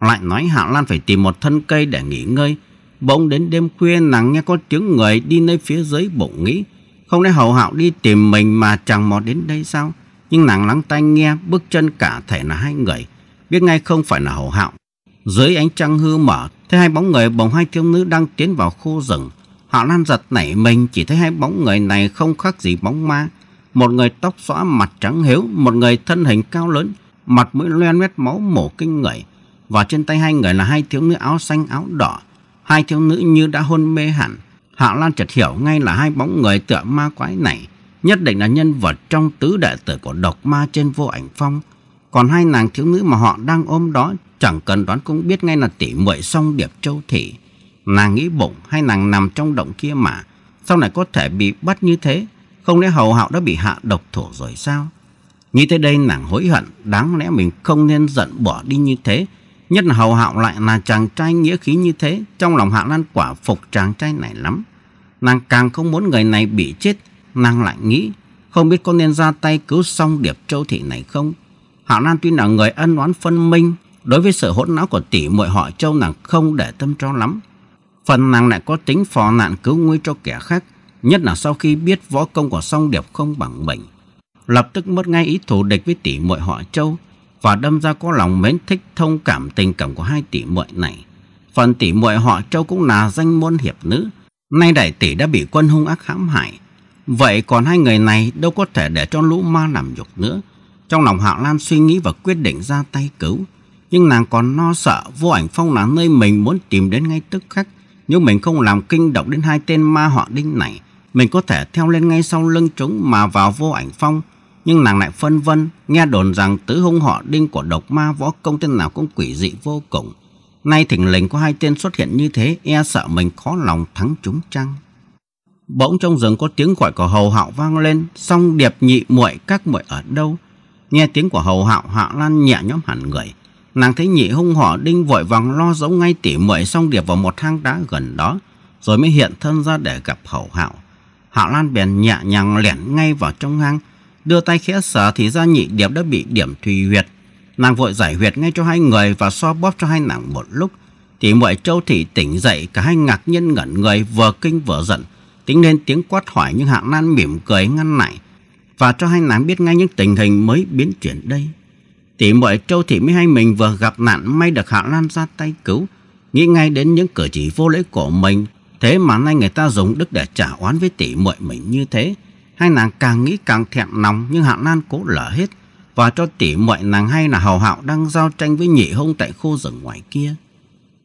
Lại nói Hạ Lan phải tìm một thân cây để nghỉ ngơi. Bỗng đến đêm khuya nàng nghe có tiếng người đi nơi phía dưới bụng nghĩ. Không lẽ hậu hạo đi tìm mình mà chẳng mò đến đây sao? Nhưng nàng lắng tai nghe bước chân cả thể là hai người. Biết ngay không phải là hậu hạo. Dưới ánh trăng hư mở, thấy hai bóng người bồng hai thiếu nữ đang tiến vào khu rừng. Hạ Lan giật nảy mình chỉ thấy hai bóng người này không khác gì bóng ma một người tóc xõa mặt trắng hiếu, một người thân hình cao lớn, mặt mũi loen loét máu mổ kinh người. Và trên tay hai người là hai thiếu nữ áo xanh áo đỏ, hai thiếu nữ như đã hôn mê hẳn. Hạ Lan chợt hiểu ngay là hai bóng người tựa ma quái này, nhất định là nhân vật trong tứ đệ tử của độc ma trên vô ảnh phong. Còn hai nàng thiếu nữ mà họ đang ôm đó chẳng cần đoán cũng biết ngay là tỷ muội song điệp châu thị. Nàng nghĩ bụng hai nàng nằm trong động kia mà, Sau này có thể bị bắt như thế không lẽ hầu hạo đã bị hạ độc thổ rồi sao? Nghĩ tới đây nàng hối hận, Đáng lẽ mình không nên giận bỏ đi như thế. Nhất là hầu hạo lại là chàng trai nghĩa khí như thế, Trong lòng Hạ Lan quả phục chàng trai này lắm. Nàng càng không muốn người này bị chết, Nàng lại nghĩ, Không biết có nên ra tay cứu xong Điệp Châu Thị này không? Hạ Lan tuy là người ân oán phân minh, Đối với sự hỗn não của tỷ muội họ Châu nàng không để tâm cho lắm. Phần nàng lại có tính phò nạn cứu nguy cho kẻ khác Nhất là sau khi biết võ công của song điệp không bằng mình. Lập tức mất ngay ý thù địch với tỷ muội họ Châu Và đâm ra có lòng mến thích thông cảm tình cảm của hai tỷ muội này. Phần tỷ muội họ Châu cũng là danh môn hiệp nữ. Nay đại tỷ đã bị quân hung ác hãm hại. Vậy còn hai người này đâu có thể để cho lũ ma làm nhục nữa. Trong lòng Hạo Lan suy nghĩ và quyết định ra tay cứu. Nhưng nàng còn lo sợ vô ảnh phong là nơi mình muốn tìm đến ngay tức khắc, Nếu mình không làm kinh động đến hai tên ma họ đinh này. Mình có thể theo lên ngay sau lưng chúng mà vào vô ảnh phong. Nhưng nàng lại phân vân, Nghe đồn rằng tứ hung họ đinh của độc ma võ công tên nào cũng quỷ dị vô cùng. Nay thỉnh lình có hai tên xuất hiện như thế E sợ mình khó lòng thắng chúng chăng? Bỗng trong rừng có tiếng gọi của hầu hạo vang lên, song điệp nhị muội, các muội ở đâu? Nghe tiếng của hầu hạo hạ lan nhẹ nhõm hẳn người. Nàng thấy nhị hung họ đinh vội vàng lo giấu ngay tỉ muội song điệp vào một hang đá gần đó, Rồi mới hiện thân ra để gặp hầu hạo. Hạ Lan bèn nhẹ nhàng lẻn ngay vào trong hang Đưa tay khẽ sờ thì ra nhị điệp đã bị điểm thùy huyệt Nàng vội giải huyệt ngay cho hai người và xoa bóp cho hai nàng một lúc. Thì mọi châu thị tỉnh dậy, cả hai ngạc nhiên ngẩn người vừa kinh vừa giận. Tính lên tiếng quát hỏi nhưng Hạo Lan mỉm cười ngăn lại. Và cho hai nàng biết ngay những tình hình mới biến chuyển đây. Tỷ muội châu thị mới hay mình vừa gặp nạn may được hạ lan ra tay cứu. Nghĩ ngay đến những cử chỉ vô lễ của mình. Thế mà nay người ta dùng đức để trả oán với tỷ muội mình như thế. Hai nàng càng nghĩ càng thẹn lòng nhưng hạ lan cố lỡ hết và cho tỷ muội nàng hay là hầu hạo đang giao tranh với nhị hung tại khu rừng ngoài kia.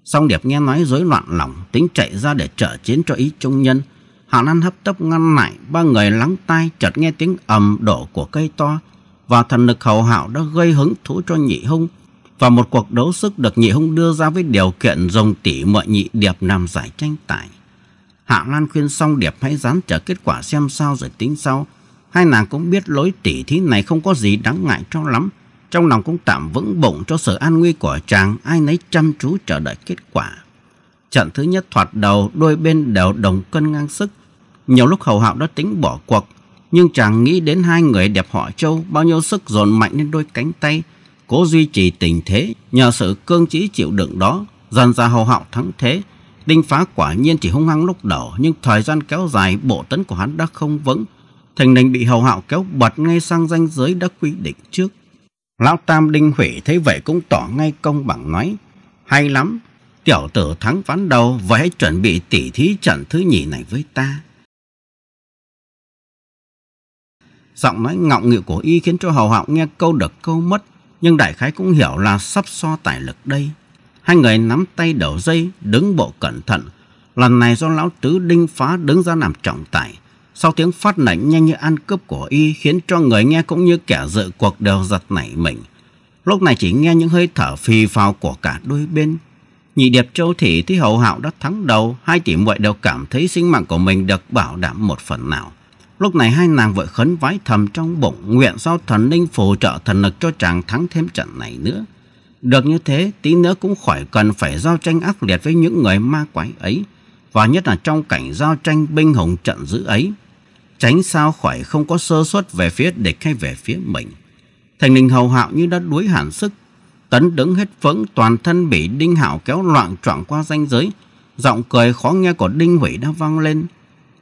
Song Điệp nghe nói rối loạn lòng, tính chạy ra để trợ chiến cho ý trung nhân. Hạ Lan hấp tấp ngăn lại, ba người lắng tai chợt nghe tiếng ầm đổ của cây to và thần lực hầu hạo đã gây hứng thú cho nhị hung và một cuộc đấu sức được nhị hung đưa ra với điều kiện dùng tỷ muội nhị điệp nằm giải tranh tài. Hạ Lan khuyên xong Điệp hãy dán chờ kết quả xem sao rồi tính sau. Hai nàng cũng biết lối tỉ thí này không có gì đáng ngại cho lắm. Trong lòng cũng tạm vững bụng cho sự an nguy của chàng, ai nấy chăm chú chờ đợi kết quả. Trận thứ nhất thoạt đầu, đôi bên đều đồng cân ngang sức. Nhiều lúc hầu hạo đã tính bỏ cuộc, nhưng chàng nghĩ đến hai người đẹp họ châu, bao nhiêu sức dồn mạnh lên đôi cánh tay, cố duy trì tình thế, nhờ sự cương trí chịu đựng đó, dần ra hầu hạo thắng thế. Đinh phá quả nhiên chỉ hung hăng lúc đầu, nhưng thời gian kéo dài bộ tấn của hắn đã không vững, Thành đình bị hầu hạo kéo bật ngay sang danh giới đã quy định trước. Lão Tam Đinh Hủy thấy vậy cũng tỏ ngay công bằng nói. Hay lắm, tiểu tử thắng ván đầu, vậy hãy chuẩn bị tỉ thí trận thứ nhì này với ta. Giọng nói ngọng nghịu của y khiến cho hầu hạo nghe câu được câu mất, nhưng đại khái cũng hiểu là sắp so tài lực đây. Hai người nắm tay đầu dây, đứng bộ cẩn thận. Lần này do lão tứ đinh phá đứng ra làm trọng tài, sau tiếng phát lệnh nhanh như ăn cướp của y khiến cho người nghe cũng như kẻ dự cuộc đều giật nảy mình. Lúc này chỉ nghe những hơi thở phì phào của cả đôi bên. Nhị Điệp Châu Thị thì hậu hạo đã thắng đầu, hai tỷ muội đều cảm thấy sinh mạng của mình được bảo đảm một phần nào. Lúc này hai nàng vội khấn vái thầm trong bụng, nguyện sao thần linh phù trợ thần lực cho chàng thắng thêm trận này nữa. Được như thế, tí nữa cũng khỏi cần phải giao tranh ác liệt với những người ma quái ấy, và nhất là trong cảnh giao tranh binh hùng trận dữ ấy tránh sao khỏi không có sơ suất về phía địch hay về phía mình. Thành linh hầu hạo như đã đuối hẳn sức, tấn đứng hết vững toàn thân bị đinh hạo kéo loạn trọn qua ranh giới, giọng cười khó nghe của đinh hủy đã vang lên.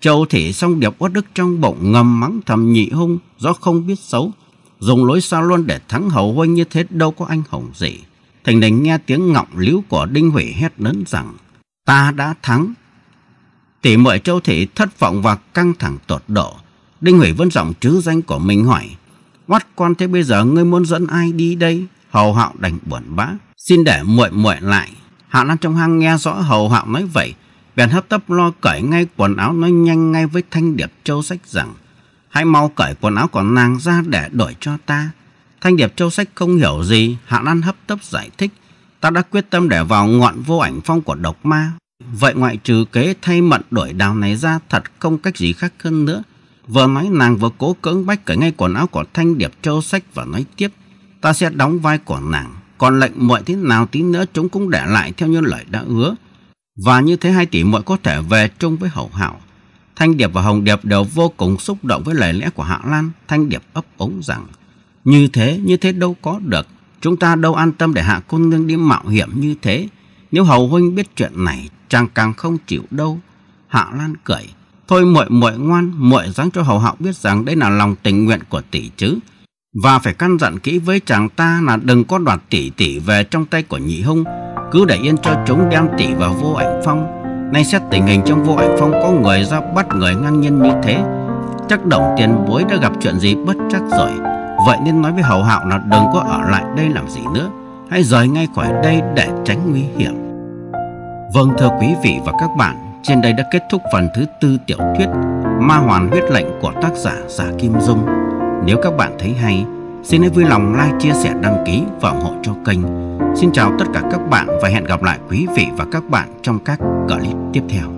Châu thị song điệp uất đức trong bụng ngầm mắng thầm nhị hung do không biết xấu, dùng lối xa luôn để thắng hầu huynh như thế đâu có anh hùng gì. Thành đình nghe tiếng ngọng líu của đinh hủy hét lớn rằng, ta đã thắng Tỷ muội châu thị thất vọng và căng thẳng tột độ. Đinh Hủy vẫn giọng chứ danh của mình hỏi. Quát con, thế bây giờ ngươi muốn dẫn ai đi đây? Hầu hạo đành buồn bã. Xin để muội muội lại. Hạ Lan trong hang nghe rõ hầu hạo nói vậy. Bèn hấp tấp lo cởi ngay quần áo nói nhanh ngay với Thanh Điệp Châu Sách rằng Hãy mau cởi quần áo của nàng ra để đổi cho ta. Thanh Điệp Châu Sách không hiểu gì. Hạ Lan hấp tấp giải thích. Ta đã quyết tâm để vào ngọn vô ảnh phong của độc ma Vậy ngoại trừ kế thay mận đổi đào này ra, thật không cách gì khác hơn nữa. Vừa nói nàng vừa cố cưỡng bách cởi ngay quần áo của Thanh Điệp Châu Sách và nói tiếp. Ta sẽ đóng vai của nàng. Còn lệnh muội thế nào tí nữa chúng cũng để lại theo như lời đã hứa. Và như thế hai tỷ muội có thể về chung với hậu hạo. Thanh Điệp và Hồng Điệp đều vô cùng xúc động với lời lẽ của Hạ Lan. Thanh Điệp ấp ống rằng, như thế, như thế đâu có được. Chúng ta đâu an tâm để Hạ Cô Nương đi mạo hiểm như thế. Nếu Hầu Huynh biết chuyện này, chàng càng không chịu đâu. Hạ Lan cười, thôi muội muội ngoan, muội dáng cho Hầu Hạo biết rằng đây là lòng tình nguyện của tỷ chứ. Và phải căn dặn kỹ với chàng ta là đừng có đoạt tỷ tỷ về trong tay của nhị hung, cứ để yên cho chúng đem tỷ vào vô ảnh phong Nay xét tình hình trong vô ảnh phong có người ra bắt người ngang nhân như thế, Chắc đồng tiền bối đã gặp chuyện gì bất chắc rồi. Vậy nên nói với hầu hạo là đừng có ở lại đây làm gì nữa. Hãy rời ngay khỏi đây để tránh nguy hiểm. Vâng thưa quý vị và các bạn, Trên đây đã kết thúc phần thứ tư tiểu thuyết Ma hoàn huyết lệnh của tác giả Giả Kim Dung. Nếu các bạn thấy hay Xin hãy vui lòng like, chia sẻ, đăng ký và ủng hộ cho kênh Xin chào tất cả các bạn và hẹn gặp lại quý vị và các bạn trong các clip tiếp theo.